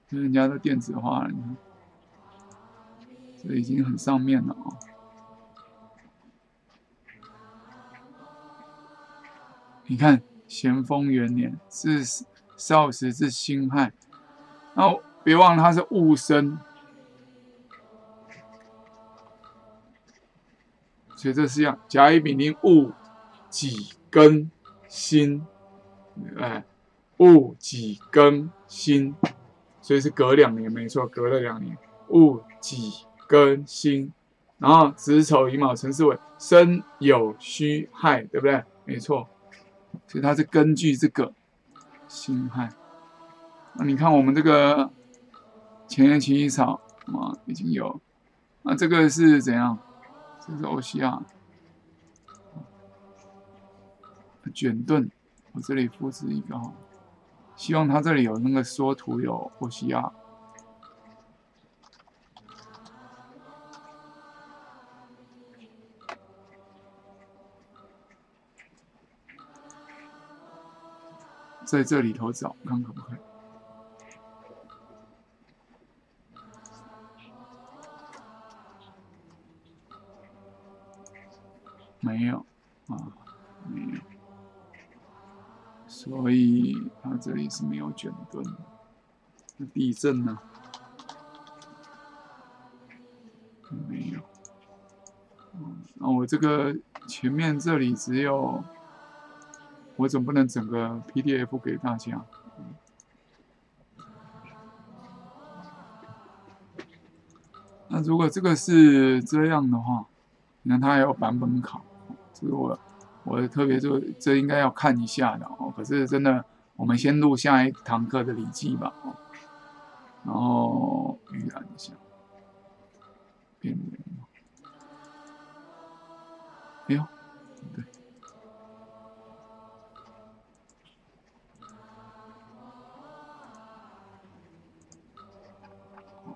人家都电子化了，你看，这已经很上面了啊。你看咸丰元年是少时至辛亥，然后别忘了他是戊申，所以这是要甲乙丙丁戊己庚辛，哎。戊己庚辛，所以是隔两年，没错，隔了两年。戊己庚辛，然后子丑寅卯辰巳未申酉戌亥，对不对？没错，所以它是根据这个辛亥。那你看我们这个前言奇异草啊，已经有。那这个是怎样？这是欧西亚卷盾，我这里复制一个哈。希望他这里有那个缩图有欧西亚，在这里头找看可不可以？没有啊，没有。所以它这里是没有卷盾。那地震呢？没有。那我这个前面这里只有，我总不能整个 PDF 给大家。那如果这个是这样的话，那它还有版本考，这个我。我特别就这应该要看一下的哦，可是真的，我们先录下一堂课的笔记吧，哦，然后预览一下，边缘，哎呦，对，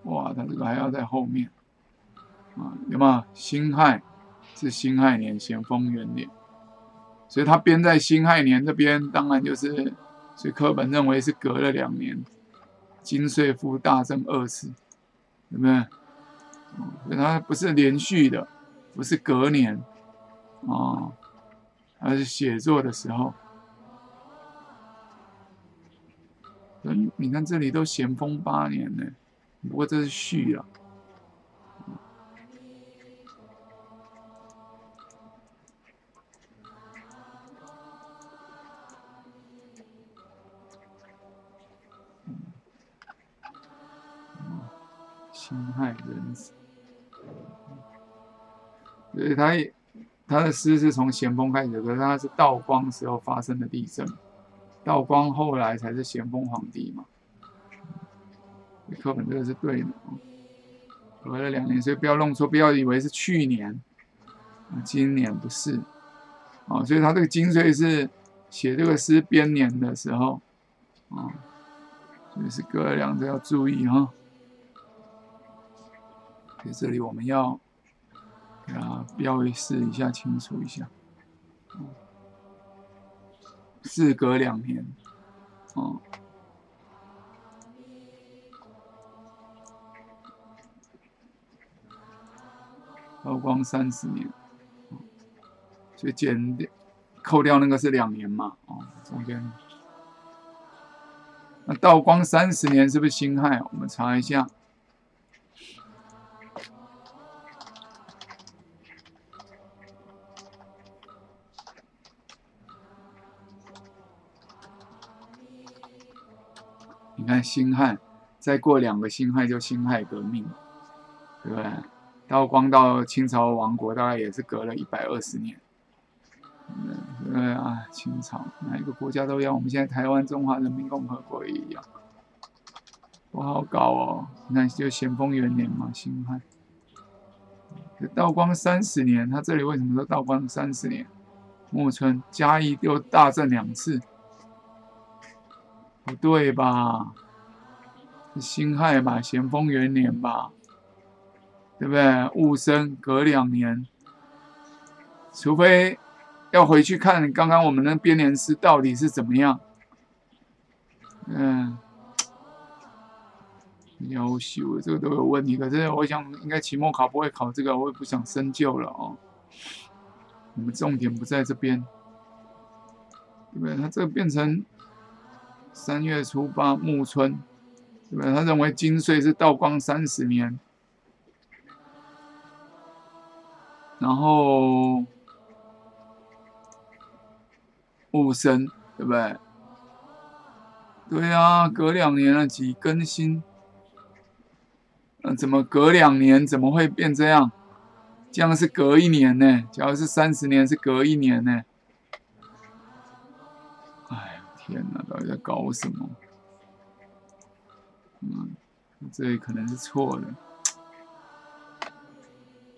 哇，他这个还要在后面，啊，有没有？辛亥是辛亥年，咸丰元年。所以他编在辛亥年这边，当然就是，所以课本认为是隔了两年，金岁夫大正二次，对不对？所以它不是连续的，不是隔年，啊，而是写作的时候。所以，你看这里都咸丰八年呢，不过这是序了。伤害人子，所以他他的诗是从咸丰开始，可是他是道光时候发生的地震，道光后来才是咸丰皇帝嘛。课本这个是对的，隔了两年，所以不要弄错，不要以为是去年，今年不是啊，所以他这个精髓是写这个诗编年的时候啊，所以是隔了两个要注意哈。所以这里我们要啊，标示一下，清楚一下。事隔两年，哦，道光三十年，所以减掉扣掉那个是两年嘛，哦，中间。那道光三十年是不是辛亥？我们查一下。你看辛亥，再过两个辛亥就辛亥革命，对不对？道光到清朝亡国大概也是隔了一百二十年。对啊，清朝哪一个国家都要，我们现在台湾中华人民共和国也一样，不好搞哦。你看，就咸丰元年嘛，辛亥。道光三十年，他这里为什么说道光三十年？木村嘉义又大震两次，不对吧？辛亥吧，咸丰元年吧，对不对？戊申隔两年，除非。要回去看刚刚我们的编年诗到底是怎么样？嗯，优秀，这个都有问题。可是我想，应该期末考不会考这个，我也不想深究了哦。我们重点不在这边，对不对？他这个变成三月初八暮春，对不对？他认为金岁是道光三十年，然后。戊申，对不对？对啊，隔两年了，几更新？嗯，怎么隔两年？怎么会变这样？这样是隔一年呢？假如是三十年，是隔一年呢？天哪，到底在搞什么？嗯，这里可能是错的。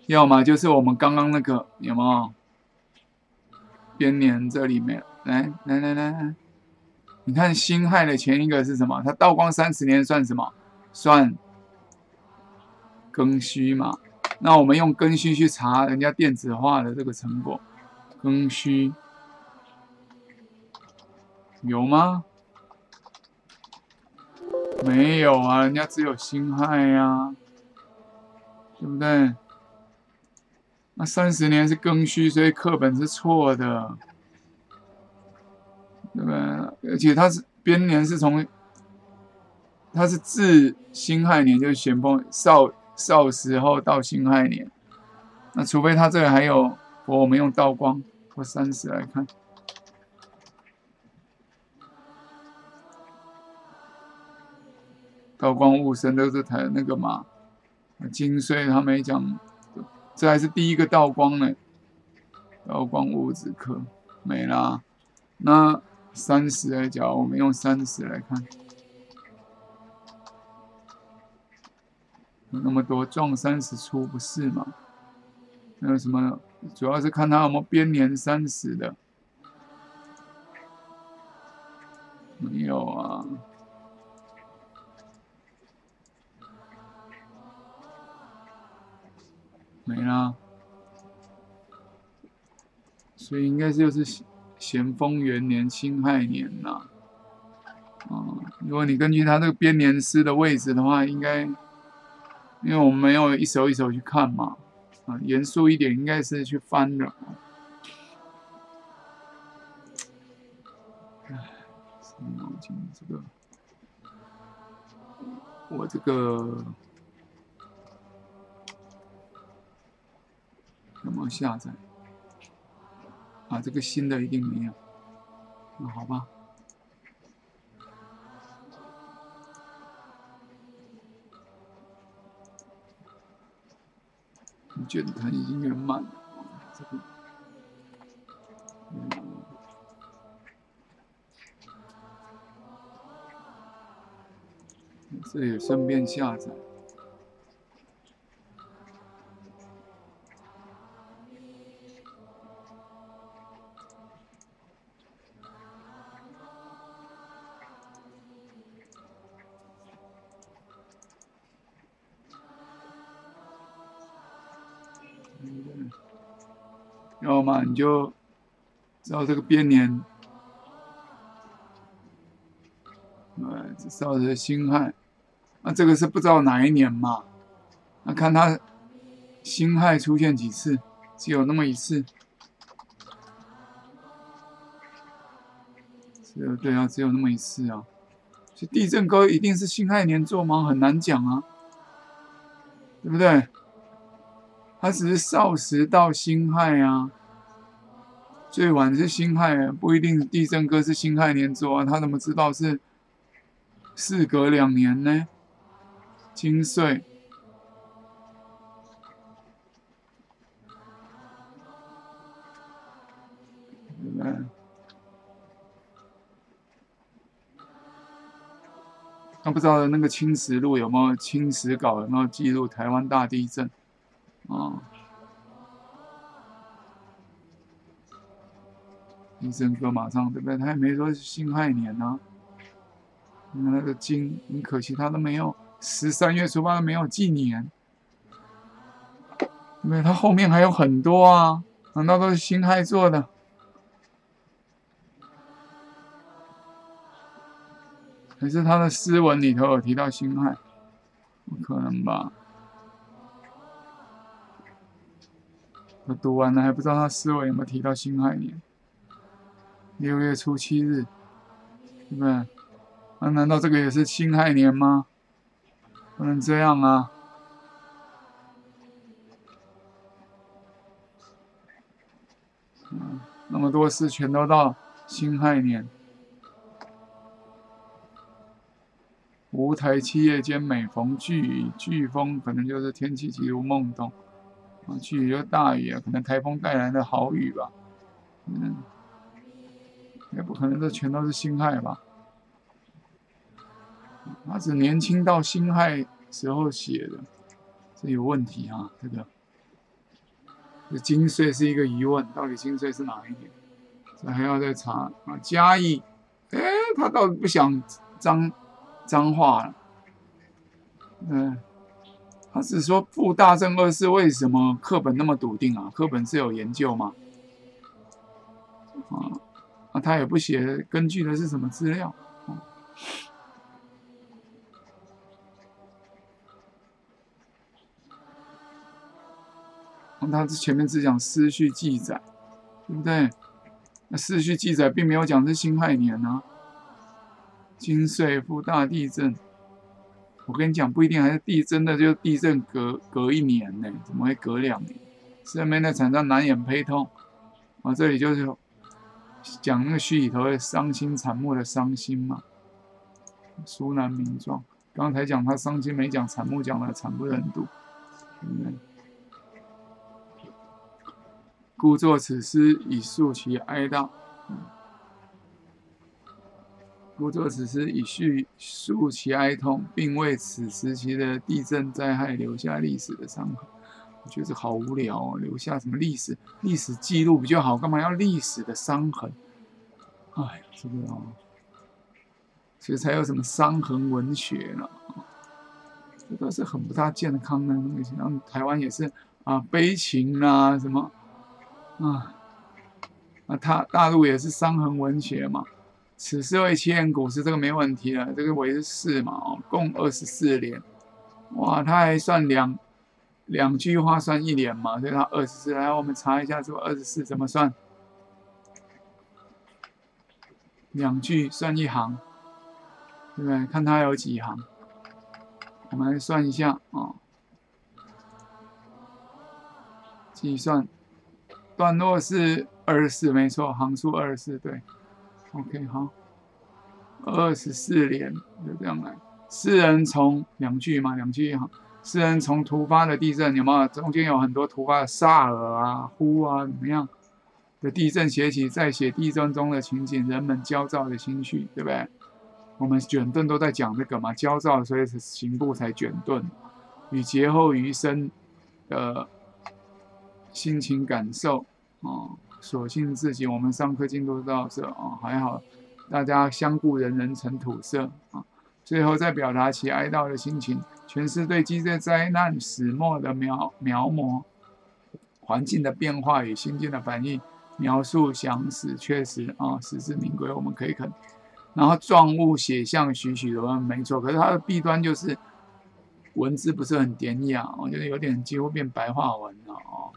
要么就是我们刚刚那个有没有编年这里面？来来来来，你看辛亥的前一个是什么？它道光三十年算什么？算庚戌嘛？那我们用庚戌去查人家电子化的这个成果，庚戌有吗？没有啊，人家只有辛亥呀，对不对？那三十年是庚戌，所以课本是错的。对不对？而且它是编年是从，它是自辛亥年，就是咸丰少少时候到辛亥年。那除非他这里还有，我们用道光或三十来看，道光戊申都是台那个嘛，金岁他没讲，这还是第一个道光呢。道光戊子科没啦，那。三十来讲，我们用三十来看，有那么多撞三十出不是吗？那有什么？主要是看他有没有编年三十的，没有啊，没啦，所以应该是就是。咸丰元年、辛亥年呐，啊，如果你根据他这个编年诗的位置的话，应该，因为我们没有一首一首去看嘛，啊，严肃一点，应该是去翻的。唉，脑筋这个，我这个有没有下载？啊，这个新的一定没有，那好吧。你觉得它已经圆满了？这个，这也顺便下载。要么你就照这个编年，呃，照着辛亥，那这个是不知道哪一年嘛？那看他辛亥出现几次，只有那么一次，只有对啊，只有那么一次啊。这地震哥一定是辛亥年做吗？很难讲啊，对不对？他只是少时到辛亥啊，最晚是辛亥，不一定地震哥是辛亥年做啊。他怎么知道是事隔两年呢？金岁，对不对？他不知道那个《青史录》有没有《青史稿》有没有记录台湾大地震啊？医生哥马上对不对？他也没说是辛亥年啊。那那个经很可惜，他都没有十三月出发都没有纪年，因为他后面还有很多啊，难道都是辛亥做的？还是他的诗文里头有提到辛亥？不可能吧？我读完了还不知道他诗文有没有提到辛亥年？六月初七日，对不对？那难道这个也是辛亥年吗？不能这样啊！嗯，那么多事全都到辛亥年。吴台七夜间每逢巨雨、飓风，可能就是天气极如梦动啊。巨雨就大雨啊，可能台风带来的好雨吧。嗯，也不可能这全都是辛亥吧？他只年轻到辛亥时候写的，这有问题啊！这个，这金岁是一个疑问，到底金岁是哪一年？这还要再查啊。嘉义，哎，他倒不想脏。脏话了，嗯，他是说傅大正二世为什么课本那么笃定啊？课本是有研究吗？啊，他也不写根据的是什么资料？他这前面只讲思绪记载，对不对？那思绪记载并没有讲是辛亥年呢。金岁复大地震，我跟你讲，不一定还是地震的，就地震隔隔一年呢，怎么会隔两年？上面的产生难掩悲痛啊，这里就是讲那个序里头的伤心惨目的伤心嘛，苏南名状。刚才讲他伤心没讲惨目，讲了惨不忍睹。故作此诗以诉其哀悼。故作此诗以叙述其哀痛，并为此时期的地震灾害留下历史的伤痕。觉得好无聊哦，留下什么历史？历史记录比较好，干嘛要历史的伤痕？哎，这个哦，所以才有什么伤痕文学了。这都是很不大健康的东西。然后台湾也是啊，悲情啊，什么啊，啊，他大陆也是伤痕文学嘛。此诗为七言古诗，这个没问题了。这个为是四嘛，共二十四联。哇，他还算两两句话算一年嘛，所以他二十四。来，我们查一下这个二十四怎么算？两句算一行，对不对？看他有几行，我们来算一下啊。计算段落是二十四，没错，行数二十四，对。OK，好，二十四联就这样来。四人从两句嘛，两句好。诗人从突发的地震，有没有中间有很多突发的萨尔啊、呼啊怎么样的地震写起，在写地震中的情景，人们焦躁的心绪，对不对？我们卷顿都在讲这个嘛，焦躁，所以行步才卷顿，与劫后余生的心情感受啊。所幸自己，我们上课进度到这啊，还好，大家相顾，人人成土色啊。最后再表达其哀悼的心情，全是对积震灾难始末的描描摹，环境的变化与心境的反应，描述详实，确实啊，实至名归，我们可以肯。然后状物写像栩栩如生，没错。可是它的弊端就是文字不是很典雅，我觉得有点几乎变白话文了哦。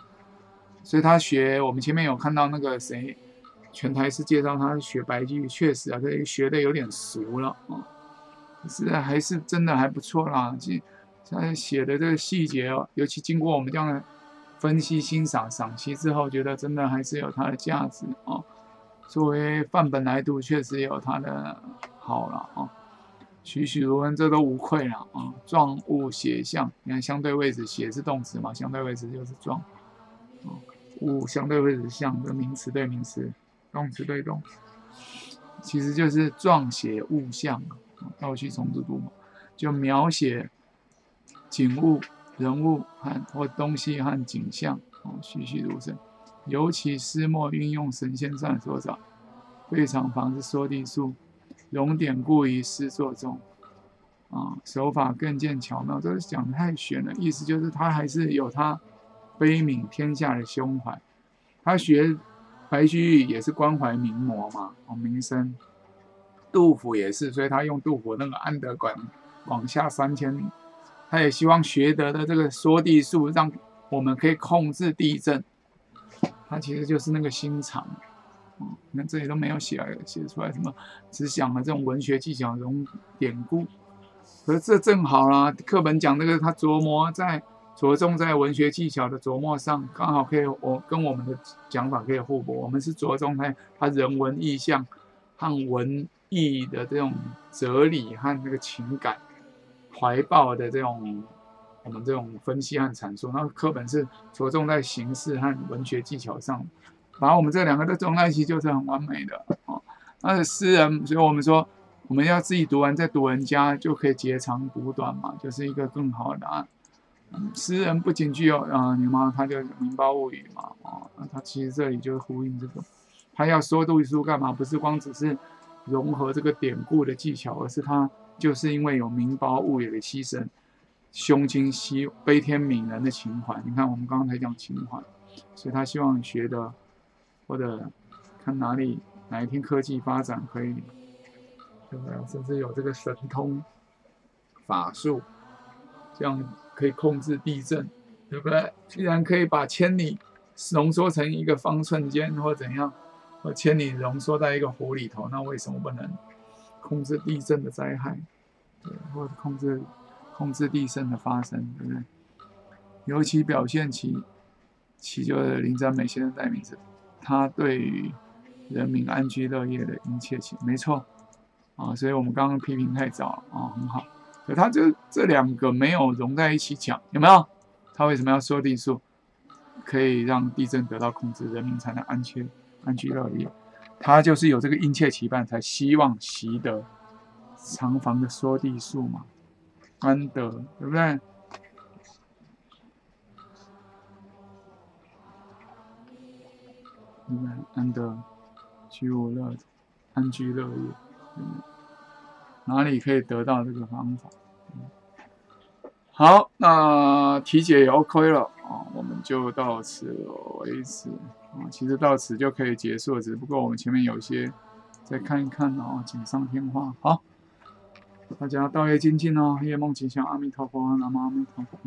所以他学我们前面有看到那个谁，全台是介绍他学白居易，确实啊，可以学的有点熟了啊。是啊还是真的还不错啦，就他写的这个细节哦，尤其经过我们这样的分析、欣赏、赏析之后，觉得真的还是有它的价值哦。作为范本来读，确实有它的好了啊。栩栩如生，这都无愧了啊。状物写像，你看相对位置写是动词嘛，相对位置就是状。物相对位置像，的名词对名词，动词对动词，其实就是状写物象。倒序重字读嘛，就描写景物、人物和或东西和景象，哦，栩栩如生。尤其诗墨运用神仙传所找，会场房子说地术，融典故于诗作中，啊，手法更见巧妙。这是讲太玄了，意思就是他还是有他悲悯天下的胸怀。他学白居易也是关怀民魔嘛，哦，民生。杜甫也是，所以他用杜甫那个安得广广厦三千里，他也希望学得的这个说地术，让我们可以控制地震。他其实就是那个心肠。嗯，你看这里都没有写写出来什么，只讲了这种文学技巧、这种典故。可是这正好啦，课本讲那个他琢磨在着重在文学技巧的琢磨上，刚好可以我跟我们的讲法可以互补。我们是着重在他人文意象和文。意义的这种哲理和那个情感怀抱的这种我们这种分析和阐述，那课本是着重在形式和文学技巧上，把我们这两个都综在一起就是很完美的啊。那诗人，所以我们说我们要自己读完再读人家，就可以截长补短嘛，就是一个更好的答案。诗人不仅具有啊，你妈他就明包物语嘛啊，那他其实这里就呼应这个，他要说读书干嘛？不是光只是。融合这个典故的技巧，而是他就是因为有民胞物也的牺牲，胸襟希悲天悯人的情怀。你看我们刚才讲情怀，所以他希望学的，或者看哪里哪一天科技发展可以，对不对？甚至有这个神通法术，这样可以控制地震，对不对？既然可以把千里浓缩成一个方寸间，或怎样？把千里浓缩在一个湖里头，那为什么不能控制地震的灾害？对，或者控制控制地震的发生，对不对？尤其表现其其就是林占美先生代名词，他对于人民安居乐业的殷切情，没错啊。所以我们刚刚批评太早了啊，很好。可他就这两个没有融在一起讲，有没有？他为什么要说地数？可以让地震得到控制，人民才能安全。安居乐业，他就是有这个殷切期盼，才希望习得长房的缩地术嘛，安得，对不对？对不对？安得居无乐，安居乐业，哪里可以得到这个方法？好，那题解也 OK 了啊，我们就到此为止。啊，其实到此就可以结束，只不过我们前面有一些再看一看哦，锦上添花。好，大家道业精进哦，夜梦吉祥，阿弥陀佛，南无阿弥陀佛。